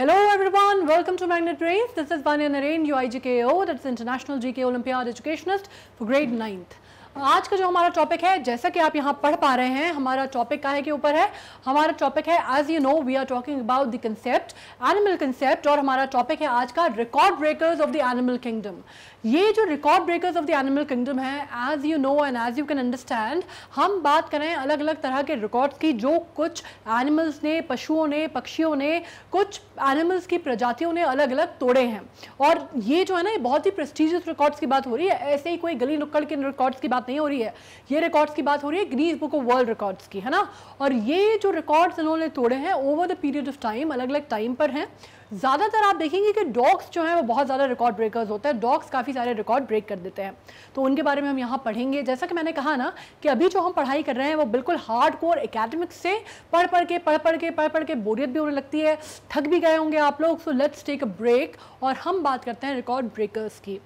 Hello everyone, welcome to Magnet Brains. This is Vanya Narain, UIGKO, that's International GK Olympiad Educationist for grade 9th. आज का जो हमारा topic है जैसा कि आप यहाँ पढ़ पा रहे हैं हमारा टॉपिक काहे के ऊपर है हमारा टॉपिक है as you know we are talking about the concept animal concept और हमारा टॉपिक है आज का record breakers of the animal kingdom ये जो record breakers of the animal kingdom है as you know and as you can understand हम बात करें अलग अलग तरह के रिकॉर्ड्स की जो कुछ एनिमल्स ने, पशुओं ने, पक्षियों ने, कुछ एनिमल्स की प्रजातियों ने अलग अलग तोड़े हैं। और ये जो है ना, ये बहुत ही प्रेस्टिजियस रिकॉर्ड्स की बात हो रही है। ऐसे ही कोई गली नुक्कड़ के रिकॉर्ड्स की बात नहीं हो रही है। ये रिकॉर्ड्स की बात हो रही है Guinness book of world records की, है ना? और ये जो रिकॉर्ड्स इन्होंने तोड़े हैं over the period of time अलग अलग टाइम पर हैं ज़्यादातर आप देखेंगे कि डॉग्स जो हैं, वो बहुत ज़्यादा रिकॉर्ड ब्रेकर्स होते हैं। डॉग्स काफ़ी सारे रिकॉर्ड ब्रेक कर देते हैं। तो उनके बारे में हम यहाँ पढ़ेंगे। जैसा कि मैंने कहा ना, कि अभी जो हम पढ़ाई कर रहे हैं, वो बिल्कुल हार्ड कोर एकेडमिक्स से पढ़ पढ़ के पढ़ पढ़ के पढ़ पढ़ के बोरियत भी होने लगती है। थक भी गए होंगे आप लोग so let's take a break और हम बात करते हैं रिकॉर्ड ब्रेकर्स की।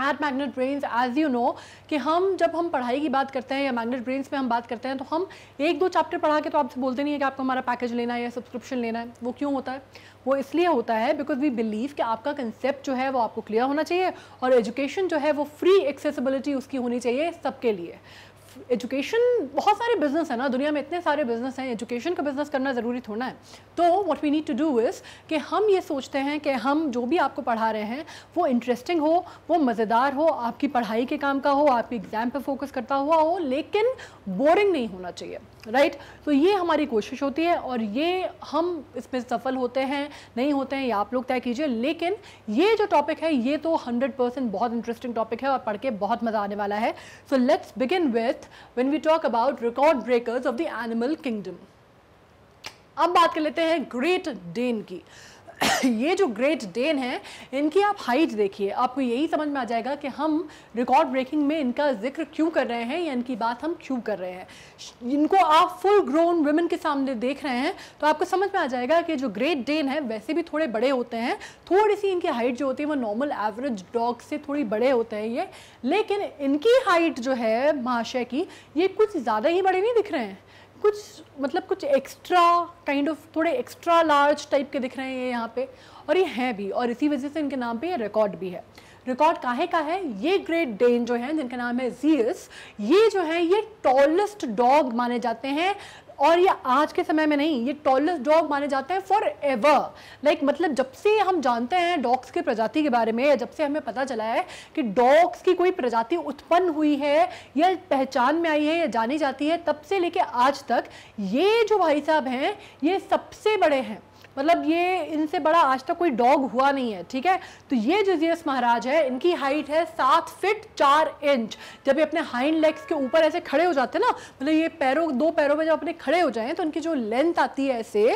At Magnet Brains as you know कि हम जब हम पढ़ाई की बात करते हैं या मैग्नेट ब्रेन्स में हम बात करते हैं तो हम एक दो चैप्टर पढ़ा के तो आपसे बोलते नहीं है कि आपको हमारा पैकेज लेना है या सब्सक्रिप्शन लेना है। वो क्यों होता है? वो इसलिए होता है बिकॉज़ वी बिलीव कि आपका कंसेप्ट जो है वो आपको क्लियर होना चाहिए और एजुकेशन जो है वो फ्री एक्सेसिबिलिटी उसकी होनी चाहिए सबके लिए। एजुकेशन बहुत सारे बिज़नेस है ना, दुनिया में इतने सारे बिज़नेस हैं एजुकेशन का बिज़नेस करना ज़रूरी थोड़ा है। तो what we need to do is कि हम ये सोचते हैं कि हम जो भी आपको पढ़ा रहे हैं, वो इंटरेस्टिंग हो, वो मज़ेदार हो, आपकी पढ़ाई के काम का हो, आपके एग्ज़ाम पर फोकस करता हुआ हो, लेकिन बोरिंग नहीं होना चाहिए राइट right? तो ये हमारी कोशिश होती है और ये हम इसमें सफल होते हैं, नहीं होते हैं, ये आप लोग तय कीजिए। लेकिन ये जो टॉपिक है, ये तो 100 परसेंट बहुत इंटरेस्टिंग टॉपिक है और पढ़ के बहुत मज़ा आने वाला है। So let's begin with when we talk about record breakers of the animal kingdom. अब बात कर लेते हैं ग्रेट डेन की ये जो ग्रेट डेन है, इनकी आप हाइट देखिए। आपको यही समझ में आ जाएगा कि हम रिकॉर्ड ब्रेकिंग में इनका ज़िक्र क्यों कर रहे हैं या इनकी बात हम क्यों कर रहे हैं। इनको आप फुल ग्रोन वुमेन के सामने देख रहे हैं तो आपको समझ में आ जाएगा कि जो ग्रेट डेन है, वैसे भी थोड़े बड़े होते हैं। थोड़ी सी इनकी हाइट जो होती है, वो नॉर्मल एवरेज डॉग से थोड़ी बड़े होते हैं ये। लेकिन इनकी हाइट जो है, महाशय की, ये कुछ ज़्यादा ही बड़े नहीं दिख रहे हैं। कुछ मतलब कुछ एक्स्ट्रा काइंड ऑफ़ थोड़े एक्स्ट्रा लार्ज टाइप के दिख रहे हैं यहाँ पे, और ये हैं भी, और इसी वजह से इनके नाम पे ये रिकॉर्ड भी है। रिकॉर्ड काहे का है? ये ग्रेट डेन जो है, जिनका नाम है जियस, ये जो है, ये टॉलेस्ट डॉग माने जाते हैं। और ये आज के समय में नहीं, ये टॉलेस्ट डॉग माने जाते हैं फॉर एवर लाइक मतलब जब से हम जानते हैं डॉग्स के प्रजाति के बारे में या जब से हमें पता चला है कि डॉग्स की कोई प्रजाति उत्पन्न हुई है, या पहचान में आई है, या जानी जाती है, तब से लेके आज तक ये जो भाई साहब हैं, ये सबसे बड़े हैं। मतलब ये इनसे बड़ा आज तक कोई डॉग हुआ नहीं है, ठीक है? तो ये जो जियस महाराज है, इनकी हाइट है सात फिट चार इंच। जब ये अपने हाइंड लेग्स के ऊपर ऐसे खड़े हो जाते हैं ना मतलब ये पैरों, दो पैरों में जब अपने खड़े हो जाएँ तो इनकी जो लेंथ आती है ऐसे,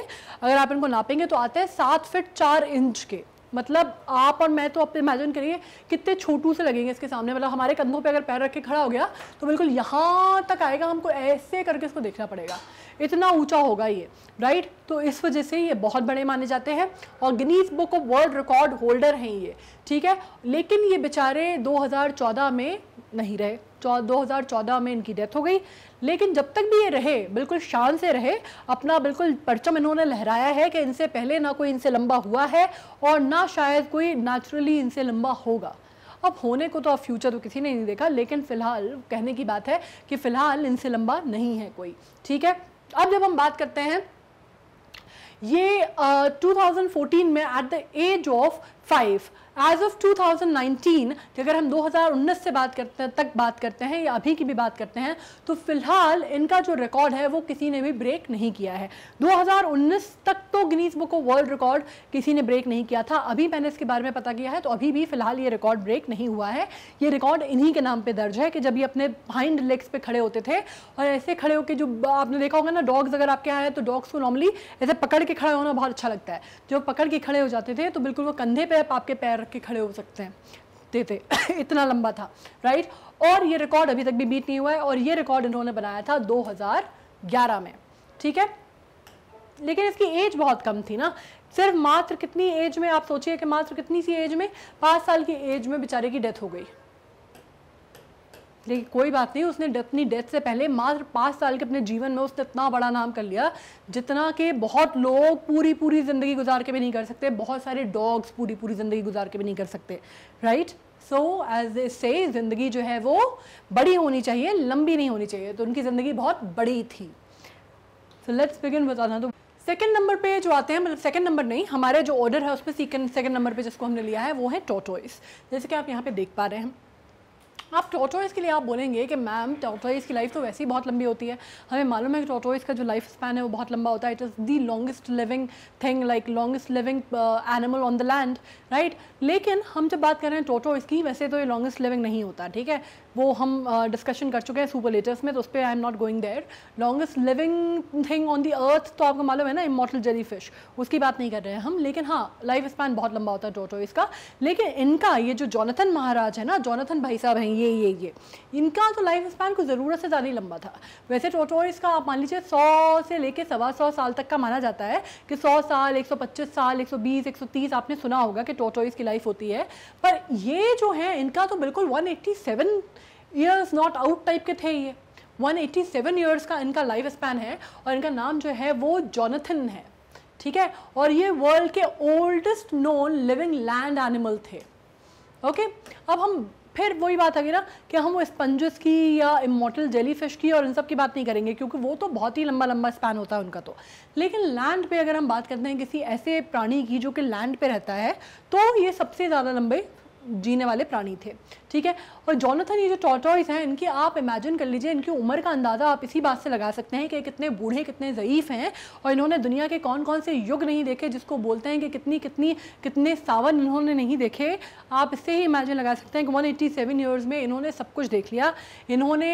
अगर आप इनको नापेंगे तो आते हैं सात फिट चार इंच के। मतलब आप और मैं तो आप इमेजिन करिए कितने छोटू से लगेंगे इसके सामने। मतलब हमारे कंधों पे अगर पैर रख के खड़ा हो गया तो बिल्कुल यहाँ तक आएगा, हमको ऐसे करके इसको देखना पड़ेगा। इतना ऊँचा होगा ये राइट तो इस वजह से ये बहुत बड़े माने जाते हैं और Guinness book of world record holder हैं ये, ठीक है? लेकिन ये बेचारे 2014 में नहीं रहे। 2014 में इनकी डेथ हो गई। लेकिन जब तक भी ये रहे बिल्कुल शान से रहे अपना बिल्कुल परचम इन्होंने लहराया है कि इनसे पहले ना कोई इनसे लंबा हुआ है और ना शायद कोई नेचुरली इनसे लंबा होगा। अब होने को तो अब फ्यूचर तो किसी ने नहीं देखा लेकिन फ़िलहाल कहने की बात है कि फ़िलहाल इनसे लंबा नहीं है कोई। ठीक है? अब जब हम बात करते हैं ये uh, 2014 में at the age of five age of 2019 अगर हम 2019 से बात करते हैं तक बात करते हैं, या अभी की भी बात करते हैं तो फ़िलहाल इनका जो रिकॉर्ड है, वो किसी ने भी ब्रेक नहीं किया है। 2019 तक तो Guinness book of world record किसी ने ब्रेक नहीं किया था। अभी मैंने इसके बारे में पता किया है तो अभी भी फ़िलहाल ये रिकॉर्ड ब्रेक नहीं हुआ है। ये रिकॉर्ड इन्हीं के नाम पर दर्ज है कि जब ये अपने हाइंड लेग्स पे खड़े होते थे, और ऐसे खड़े होकर जो आपने देखा होगा ना डॉग्स अगर आपके यहाँ है तो डॉग्स को नॉर्मली ऐसे पकड़ के खड़ा होना बहुत अच्छा लगता है। जब पकड़ के खड़े हो जाते थे तो बिल्कुल वो कंधे पे आपके पैर रख के खड़े हो सकते हैं। देते इतना लंबा था राइट और ये रिकॉर्ड अभी तक भी बीट नहीं हुआ है और ये रिकॉर्ड इन्होंने बनाया था 2011 में, ठीक है? लेकिन इसकी एज बहुत कम थी ना। सिर्फ़ मात्र कितनी एज में, आप सोचिए कि मात्र कितनी सी एज में, पाँच साल की एज में बेचारे की डेथ हो गई। लेकिन कोई बात नहीं, उसने अपनी डेथ से पहले मात्र पाँच साल के अपने जीवन में उसने इतना बड़ा नाम कर लिया, जितना कि बहुत लोग पूरी पूरी ज़िंदगी गुजार के भी नहीं कर सकते, बहुत सारे डॉग्स पूरी पूरी ज़िंदगी गुजार के भी नहीं कर सकते राइट सो एज ए से ज़िंदगी जो है वो बड़ी होनी चाहिए, लंबी नहीं होनी चाहिए तो उनकी ज़िंदगी बहुत बड़ी थी। सो लेट्स बिगिन बताना तो सेकंड नंबर पे जो आते हैं मतलब सेकेंड नंबर नहीं, हमारे जो ऑर्डर है, उसमें सेकंड सेकंड नंबर पे जिसको हमने लिया है, वो है टोटोइस जैसे कि आप यहाँ पे देख पा रहे हैं। आप टोटोइस के लिए आप बोलेंगे कि मैम टोटोइस की लाइफ तो वैसे ही बहुत लंबी होती है। हमें मालूम है कि टोटोइस का जो लाइफ स्पैन है वो बहुत लंबा होता है। It is the longest living thing like longest living animal on the land right लेकिन हम जब बात कर रहे हैं टोटोइस की, वैसे तो ये लॉन्गेस्ट लिविंग नहीं होता, ठीक है? वो हम डिस्कशन uh, कर चुके हैं सुपर लेटर्स में तो उस पर I am not going there longest living thing on the earth तो आपको मालूम है ना इमोटल जेली फ़िश उसकी बात नहीं कर रहे हैं हम लेकिन हाँ लाइफ स्पैन बहुत लंबा होता है टोटोइस का लेकिन इनका ये जो जॉनथन महाराज है ना जॉनथन भाई साहब हैं ये ये ये इनका तो लाइफ स्पैन को ज़रूरत से ज़्यादा ही लंबा था. वैसे टोटोइस का आप मान लीजिए सौ से लेकर सवा सौ साल तक का माना जाता है कि सौ साल एक सौ पच्चीस साल एक सौ बीस एक सौ तीस आपने सुना होगा कि टोटोइस की लाइफ होती है. पर ये जो है इनका तो बिल्कुल one eighty seven years not out type के थे ये। 187 ईयर्स का इनका लाइफ स्पैन है और इनका नाम जो है वो जॉनथन है। ठीक है? और ये वर्ल्ड के oldest known living land animal थे। ओके अब हम फिर वही बात आ गई ना, कि हम वो स्पंजस की या इमोटल जेली फ़िश की और इन सब की बात नहीं करेंगे, क्योंकि वो तो बहुत ही लंबा लंबा स्पैन होता है उनका तो। लेकिन लैंड पे अगर हम बात करते हैं किसी ऐसे प्राणी की जो कि लैंड पे रहता है तो ये सबसे ज़्यादा लंबे जीने वाले प्राणी थे। ठीक है? और जॉनथन ये जो टॉटॉइस हैं, इनकी आप इमेजिन कर लीजिए, इनकी उम्र का अंदाज़ा आप इसी बात से लगा सकते हैं कि कितने बूढ़े, कितने ज़यीफ़ हैं और इन्होंने दुनिया के कौन कौन से युग नहीं देखे जिसको बोलते हैं कि कितनी कितनी, कितने सावन इन्होंने नहीं देखे। आप इससे ही इमेजिन लगा सकते हैं कि वन एट्टी सेवन ईयर्स में इन्होंने सब कुछ देख लिया। इन्होंने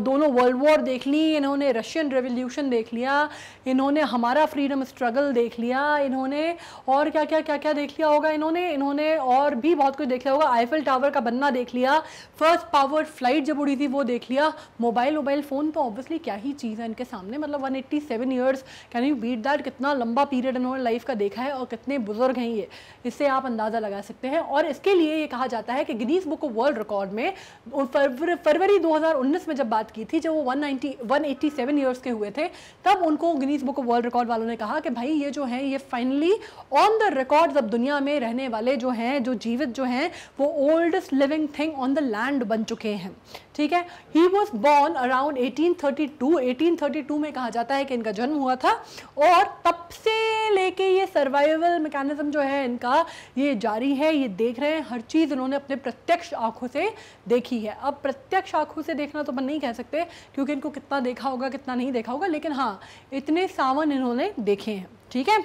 दोनों वर्ल्ड वॉर देख ली, इन्होंने रशियन रेवोल्यूशन देख लिया, इन्होंने हमारा फ्रीडम स्ट्रगल देख लिया, इन्होंने और क्या क्या क्या क्या देख लिया होगा? इन्होंने इन्होंने और भी बहुत कुछ देख लिया होगा। आईफिल टावर का बनना देख लिया। फ़र्स्ट पावर फ़्लाइट जब उड़ी थी, वो देख लिया। मोबाइल मोबाइल फ़ोन तो ऑब्वियसली क्या ही चीज़ है इनके सामने। मतलब 187 years can you beat that कितना लंबा पीरियड इन्होंने लाइफ का देखा है और कितने बुज़ुर्ग हैं ये। इससे आप अंदाज़ा लगा सकते हैं। और इसके लिए ये कहा जाता है कि Guinness book of world record में फरवरी दो हज़ार उन्नीस में जब बात की थी, जब वो वन नाइन्टी ईयर्स के हुए थे, तब उनको Guinness book of world record वालों ने कहा कि भाई ये जो है, ये फाइनली ऑन द रिकॉर्ड अब दुनिया में रहने वाले जो हैं, जो जीवित जो हैं, वो oldest living thing on the land बन चुके हैं ठीक है ही वॉज़ बॉर्न अराउंड 1832 1832 में कहा जाता है कि इनका जन्म हुआ था और तब से लेके ये सर्वाइवल मैकेनिज्म जो है इनका ये जारी है ये देख रहे हैं हर चीज़ इन्होंने अपने प्रत्यक्ष आँखों से देखी है अब प्रत्यक्ष आँखों से देखना तो अपन नहीं कह सकते क्योंकि इनको कितना देखा होगा कितना नहीं देखा होगा लेकिन हाँ इतने सावन इन्होंने देखे हैं ठीक है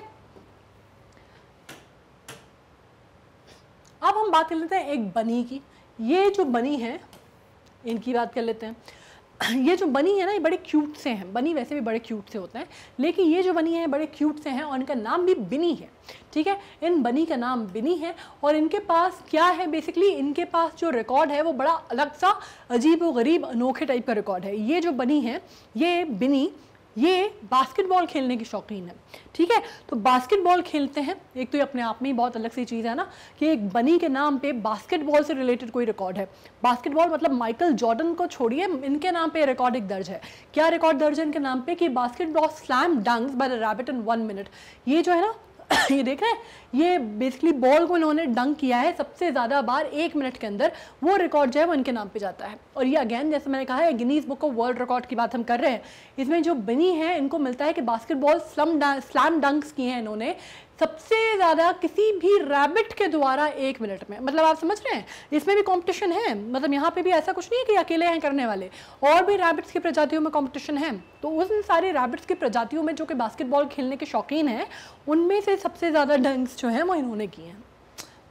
अब हम बात कर लेते हैं एक बनी की ये जो बनी है, इनकी बात कर लेते हैं। ये जो बनी है ना, ये बड़े क्यूट से हैं। बनी वैसे भी बड़े क्यूट से होते हैं, लेकिन ये जो बनी है, बड़े क्यूट से हैं और इनका नाम भी बिनी है, ठीक है? इन बनी का नाम बिनी है और इनके पास क्या है? बेसिकली इनके पास जो रिकॉर्ड है, वो बड़ा अलग सा अजीब व गरीब अनोखे टाइप का रिकॉर्ड है। ये जो बनी है, ये बिनी ये बास्केटबॉल खेलने के शौकीन है, ठीक है? तो बास्केटबॉल खेलते हैं, एक तो ये अपने आप में ही बहुत अलग सी चीज़ है ना, कि एक बनी के नाम पे बास्केटबॉल से रिलेटेड कोई रिकॉर्ड है। बास्केटबॉल मतलब माइकल जॉर्डन को छोड़िए, इनके नाम पे रिकॉर्ड एक दर्ज है। क्या रिकॉर्ड दर्ज है इनके नाम पे? कि basketball slam dunks by the rabbit in one minute ये जो है ना ये देख रहे हैं? ये बेसिकली बॉल को इन्होंने डंक किया है सबसे ज़्यादा बार एक मिनट के अंदर। वो रिकॉर्ड जो है वो इनके नाम पे जाता है। और ये अगेन जैसे मैंने कहा है Guinness book of world record की बात हम कर रहे हैं। इसमें जो बनी है, इनको मिलता है कि बास्केटबॉल स्लम स्लैम डंक्स किए हैं इन्होंने। सबसे ज़्यादा किसी भी रैबिट के द्वारा एक मिनट में। मतलब आप समझ रहे हैं? इसमें भी कंपटीशन है। मतलब यहाँ पे भी ऐसा कुछ नहीं है कि अकेले हैं करने वाले। और भी रैबिट्स की प्रजातियों में कंपटीशन है। तो उन सारे रैबिट्स की प्रजातियों में जो कि बास्केटबॉल खेलने के शौकीन हैं, उनमें से सबसे ज़्यादा डंग्स जो हैं वो इन्होंने किए हैं।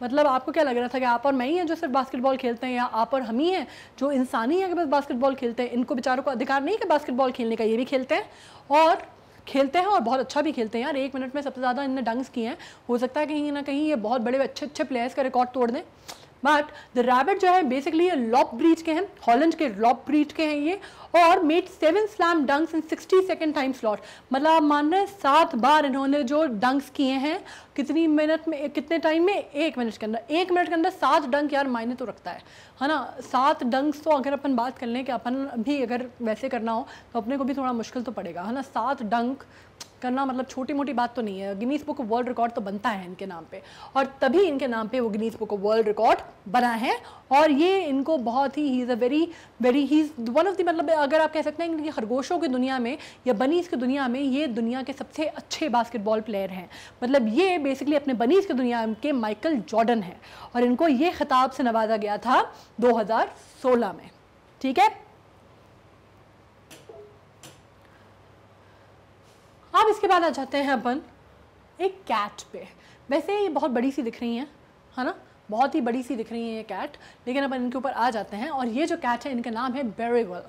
मतलब आपको क्या लग रहा था कि आप और मैं ही हैं जो सिर्फ़ बास्केटबॉल खेलते हैं, या आप और हम ही हैं जो इंसानी है कि बस बास्केटबॉल खेलते हैं? इनको बेचारों को अधिकार नहीं कि बास्केटबॉल खेलने का, ये भी खेलते हैं। और खेलते हैं और बहुत अच्छा भी खेलते हैं। यार, एक मिनट में सबसे ज़्यादा इनने डंग्स किए हैं। हो सकता है कहीं ना कहीं ये बहुत बड़े अच्छे अच्छे प्लेयर्स का रिकॉर्ड तोड़ दें। बट द रैबिट जो है बेसिकली ये लॉप ब्रीच के हैं हॉलैंड के लॉप ब्रीच के हैं ये, और made seven slam dunks in sixty second time slot मतलब आप मान रहे हैं, सात बार इन्होंने जो डंक्स किए हैं, कितनी मिनट में, कितने टाइम में? एक मिनट के अंदर। एक मिनट के अंदर सात डंक यार मायने तो रखता है। है ना? सात डंक्स तो अगर अपन बात कर लें कि अपन भी अगर वैसे करना हो तो अपने को भी थोड़ा मुश्किल तो पड़ेगा। है ना? सात डंक करना मतलब छोटी मोटी बात तो नहीं है। गिनीस बुक वर्ल्ड रिकॉर्ड तो बनता है इनके नाम पे। और तभी इनके नाम पे वो गिनीस बुक वर्ल्ड रिकॉर्ड बना है। और ये इनको बहुत ही he is a very very he is one of the मतलब अगर आप कह सकते हैं कि खरगोशों की दुनिया में या बनीस की दुनिया में ये दुनिया के सबसे अच्छे बास्केटबॉल प्लेयर हैं। मतलब ये बेसिकली अपने बनीस की दुनिया के माइकल जॉर्डन हैं। और इनको ये खिताब से नवाजा गया था 2016 में। ठीक है? अब इसके बाद आ जाते हैं अपन एक कैट पे। वैसे ये बहुत बड़ी सी दिख रही हैं, है ना? बहुत ही बड़ी सी दिख रही है ये कैट लेकिन अपन इनके ऊपर आ जाते हैं और ये जो कैट है, इनका नाम है बेरेवल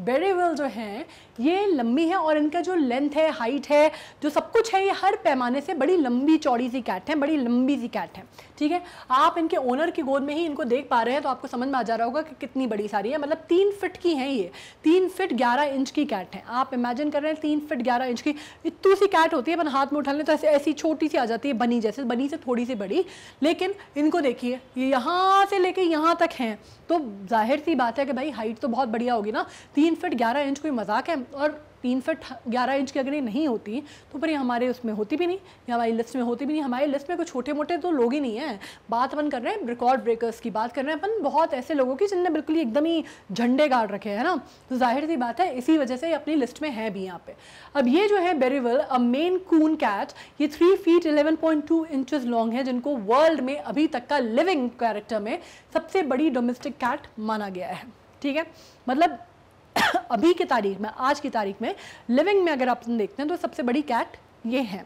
बेरेवल जो है, ये लंबी है और इनका जो लेंथ है हाइट है, जो सब कुछ है, ये हर पैमाने से बड़ी लंबी चौड़ी सी कैट है, बड़ी लंबी सी कैट है। ठीक है? आप इनके ओनर की गोद में ही इनको देख पा रहे हैं तो आपको समझ में आ जा रहा होगा कि कितनी बड़ी सारी है। मतलब तीन फिट की हैं ये। तीन फिट ग्यारह इंच की कैट है। आप इमेजिन कर रहे हैं, तीन फिट ग्यारह इंच की। इतनी सी कैट होती है, अपन हाथ में उठा लें तो ऐसे ऐसी छोटी सी आ जाती है, बनी जैसे बनी से थोड़ी सी बड़ी। लेकिन इनको देखिए ये यहाँ से लेके यहाँ तक हैं। तो ज़ाहिर सी बात है कि भाई हाइट तो बहुत बढ़िया होगी ना। तीन फिट ग्यारह इंच कोई मज़ाक है? और तीन फिट ग्यारह इंच की अगर ये नहीं होती तो फिर ये हमारे उसमें होती भी नहीं, या हमारी लिस्ट में होती भी नहीं। हमारी लिस्ट में कोई छोटे मोटे तो लोग ही नहीं हैं। बात अपन कर रहे हैं रिकॉर्ड ब्रेकर्स की बात कर रहे हैं। अपन बहुत ऐसे लोगों की जिनने बिल्कुल ही एकदम ही झंडे गाड़ रखे हैं ना? तो ज़ाहिर सी बात है, इसी वजह से अपनी लिस्ट में है भी यहाँ पे। अब ये जो है Barivel a Maine Coon cat ये three feet eleven point two inches long है, जिनको वर्ल्ड में अभी तक का लिविंग कैरेक्टर में सबसे बड़ी डोमेस्टिक कैट माना गया है। ठीक है? मतलब अभी की तारीख में, आज की तारीख में लिविंग में अगर आप देखते हैं तो सबसे बड़ी कैट ये है।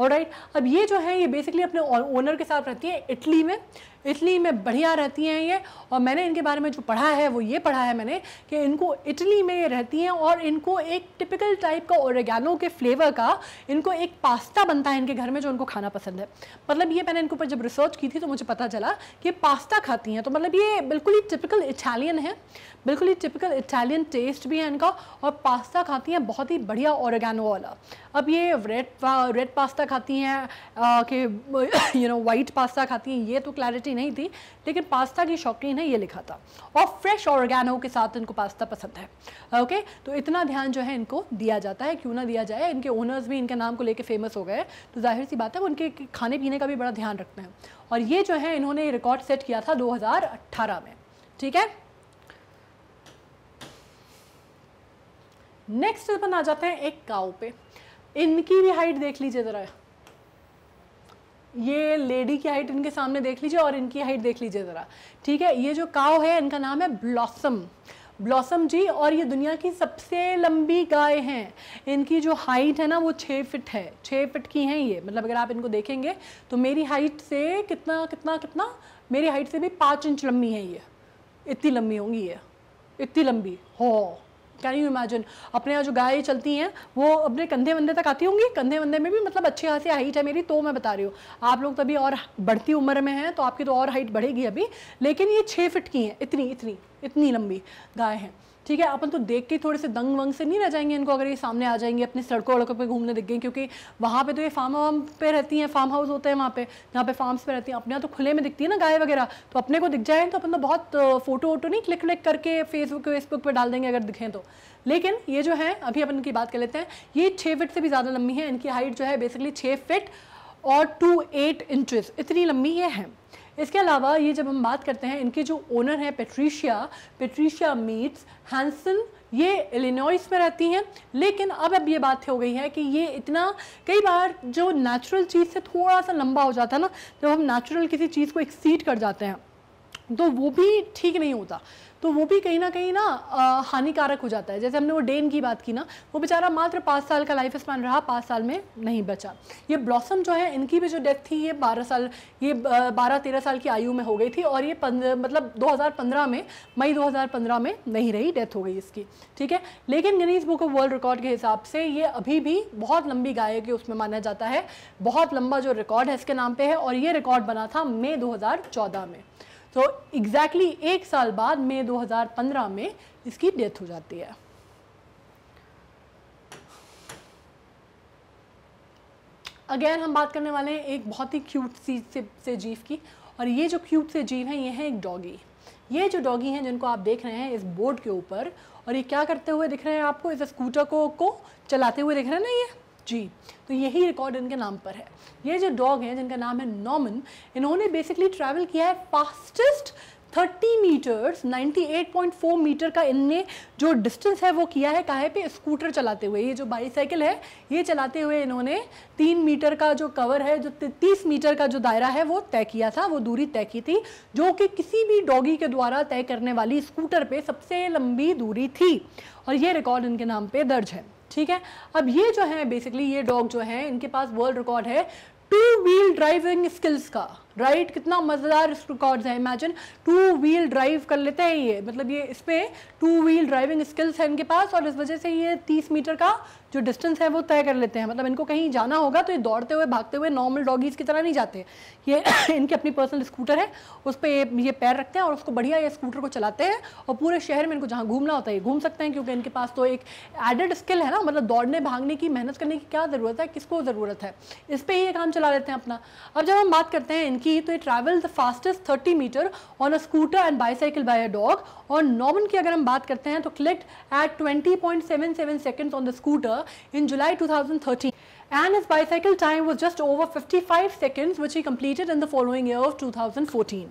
और राइट अब ये जो है, ये बेसिकली अपने ओनर के साथ रहती है इटली में। इटली में बढ़िया रहती हैं ये, और मैंने इनके बारे में जो पढ़ा है, वो ये पढ़ा है मैंने कि इनको इटली में ये रहती हैं और इनको एक टिपिकल टाइप का ओरेगानो के फ्लेवर का, इनको एक पास्ता बनता है इनके घर में जो उनको खाना पसंद है। मतलब ये मैंने इनके ऊपर जब रिसर्च की थी तो मुझे पता चला कि पास्ता खाती हैं। तो मतलब ये बिल्कुल ही टिपिकल इटालियन है, बिल्कुल ही टिपिकल इटालियन टेस्ट भी है इनका, और पास्ता खाती हैं बहुत ही बढ़िया ओरेगानो वाला। अब ये रेड रेड पास्ता खाती हैं कि यू नो वाइट पास्ता खाती हैं, ये तो क्लैरिटी नहीं थी, लेकिन पास्ता की शौकीन है, ये लिखा था। और फ्रेश ऑर्गेनो के साथ इनको पास्ता पसंद है। ओके तो इतना ध्यान जो है इनको दिया जाता है, क्यों ना दिया जाए? इनके ओनर्स भी इनके नाम को लेके फ़ेमस हो गए तो ज़ाहिर सी बात है, उनके खाने पीने का भी बड़ा ध्यान रखते हैं। और ये जो है, इन्होंने रिकॉर्ड सेट किया था दो हज़ार अठारह में। ठीक है? नेक्स्ट अपन आ जाते हैं एक काउ पे। इनकी भी हाइट देख लीजिए ज़रा। ये लेडी की हाइट इनके सामने देख लीजिए और इनकी हाइट देख लीजिए ज़रा। ठीक है? ये जो काव है, इनका नाम है ब्लॉसम ब्लॉसम जी, और ये दुनिया की सबसे लंबी गाय हैं। इनकी जो हाइट है ना, वो छः फिट है। छः फिट की हैं ये। मतलब अगर आप इनको देखेंगे तो मेरी हाइट से कितना कितना कितना? मेरी हाइट से भी पाँच इंच लंबी है ये। इतनी लंबी होंगी ये। इतनी लंबी। हो। कैन यू इमेजिन अपने यहाँ जो गाय चलती हैं, वो अपने कंधे वंधे तक आती होंगी? कंधे वंधे में भी मतलब अच्छी खासी हाइट है मेरी तो मैं बता रही हूँ। आप लोग तभी और बढ़ती उम्र में हैं तो आपकी तो और हाइट बढ़ेगी अभी। लेकिन ये छः फिट की हैं, इतनी इतनी इतनी लंबी गाय हैं। ठीक है, अपन तो देख के थोड़े से दंग वंग से नहीं रह जाएँगे इनको अगर ये सामने आ जाएँगे, अपनी सड़कों वड़कों पर घूमने दिख गए, क्योंकि वहाँ पे तो ये फार्म वार्म पे रहती हैं फार्म हाउस होते हैं वहाँ पे, जहाँ पे फार्म्स पे रहती हैं। अपने यहाँ तो खुले में दिखती है ना गाय वगैरह तो अपने को दिख जाए तो अपन तो बहुत फ़ोटो वोटो नहीं क्लिक क्लिक करके फेसबुक वेसबुक पर डाल देंगे अगर दिखें तो। लेकिन ये जो है, अभी अपन की बात कर लेते हैं, ये छः फिट से भी ज़्यादा लंबी है, इनकी हाइट जो है बेसिकली छः फिट और टू एट इंचज़ इतनी लंबी ये है। इसके अलावा ये जब हम बात करते हैं, इनके जो ओनर हैं पेट्रीशिया पेट्रीशिया मीट्स हैंसन ये इलिनॉइस में रहती हैं। लेकिन अब अब ये बात हो गई है कि ये इतना, कई बार जो नेचुरल चीज़ से थोड़ा सा लंबा हो जाता है ना, जब हम नेचुरल किसी चीज़ को एक्सीड कर जाते हैं तो वो भी ठीक नहीं होता। तो वो भी कहीं ना कहीं ना हानिकारक हो जाता है। जैसे हमने वो डेन की बात की ना, वो बेचारा मात्र पाँच साल का लाइफ स्पैन रहा, पाँच साल में नहीं बचा। ये ब्लॉसम जो है, इनकी भी जो डेथ थी, ये बारह साल, ये बारह तेरह साल की आयु में हो गई थी और ये मतलब 2015 में, मई 2015 में नहीं रही, डेथ हो गई इसकी, ठीक है? लेकिन Guinness book of world record के हिसाब से ये अभी भी बहुत लंबी गाय के उसमें माना जाता है। बहुत लंबा जो रिकॉर्ड है इसके नाम पे है और ये रिकॉर्ड बना था मई 2014 में। तो एग्जैक्टली exactly एक साल बाद मई 2015 में इसकी डेथ हो जाती है। अगेन हम बात करने वाले हैं एक बहुत ही क्यूट सी से, से जीव की और ये जो क्यूट से जीव है ये है एक डॉगी ये जो डॉगी हैं जिनको आप देख रहे हैं इस बोर्ड के ऊपर और ये क्या करते हुए दिख रहे हैं आपको? इस स्कूटर को को चलाते हुए दिख रहे हैं ना ये? जी तो यही रिकॉर्ड इनके नाम पर है। ये जो डॉग हैं, जिनका नाम है नॉमन इन्होंने बेसिकली ट्रैवल किया है फास्टेस्ट 30 मीटर्स 98.4 मीटर का इनने जो डिस्टेंस है वो किया है, काहे पे? स्कूटर चलाते हुए। ये जो बाईसाइकिल है, ये चलाते हुए इन्होंने तीन मीटर का जो कवर है, जो तीस मीटर का जो दायरा है, वो तय किया था, वो दूरी तय की थी, जो कि किसी भी डॉगी के द्वारा तय करने वाली स्कूटर पे सबसे लंबी दूरी थी। और ये रिकॉर्ड इनके नाम पे दर्ज है। ठीक है? अब ये जो है बेसिकली ये डॉग जो है, इनके पास वर्ल्ड रिकॉर्ड है टू व्हील ड्राइविंग स्किल्स का। राइट? कितना मज़ेदार रिकॉर्ड्स है। इमेजिन टू व्हील ड्राइव कर लेते हैं ये। मतलब ये इस पर टू व्हील ड्राइविंग स्किल्स है इनके पास और इस वजह से ये तीस मीटर का जो डिस्टेंस है वो तय कर लेते हैं। मतलब इनको कहीं जाना होगा तो ये दौड़ते हुए भागते हुए नॉर्मल डॉगीज़ की तरह नहीं जाते। ये इनकी अपनी पर्सनल स्कूटर है। उस पर ये, पैर रखते हैं और उसको बढ़िया ये स्कूटर को चलाते हैं और पूरे शहर में इनको जहाँ घूमना होता है घूम सकते हैं क्योंकि इनके पास तो एक एडेड स्किल है ना। मतलब दौड़ने भागने की मेहनत करने की क्या ज़रूरत है किसको ज़रूरत है। इस पर ही ये काम चला लेते हैं अपना। अब जब हम बात करते हैं इनकी तो ये travel the fastest 30 metre on a scooter and bicycle by a dog और नॉर्मन की अगर हम बात करते हैं तो clicked at twenty 20.77 seconds on the scooter in July 2013 and his bicycle time was just over 55 seconds, which he completed in the following year of 2014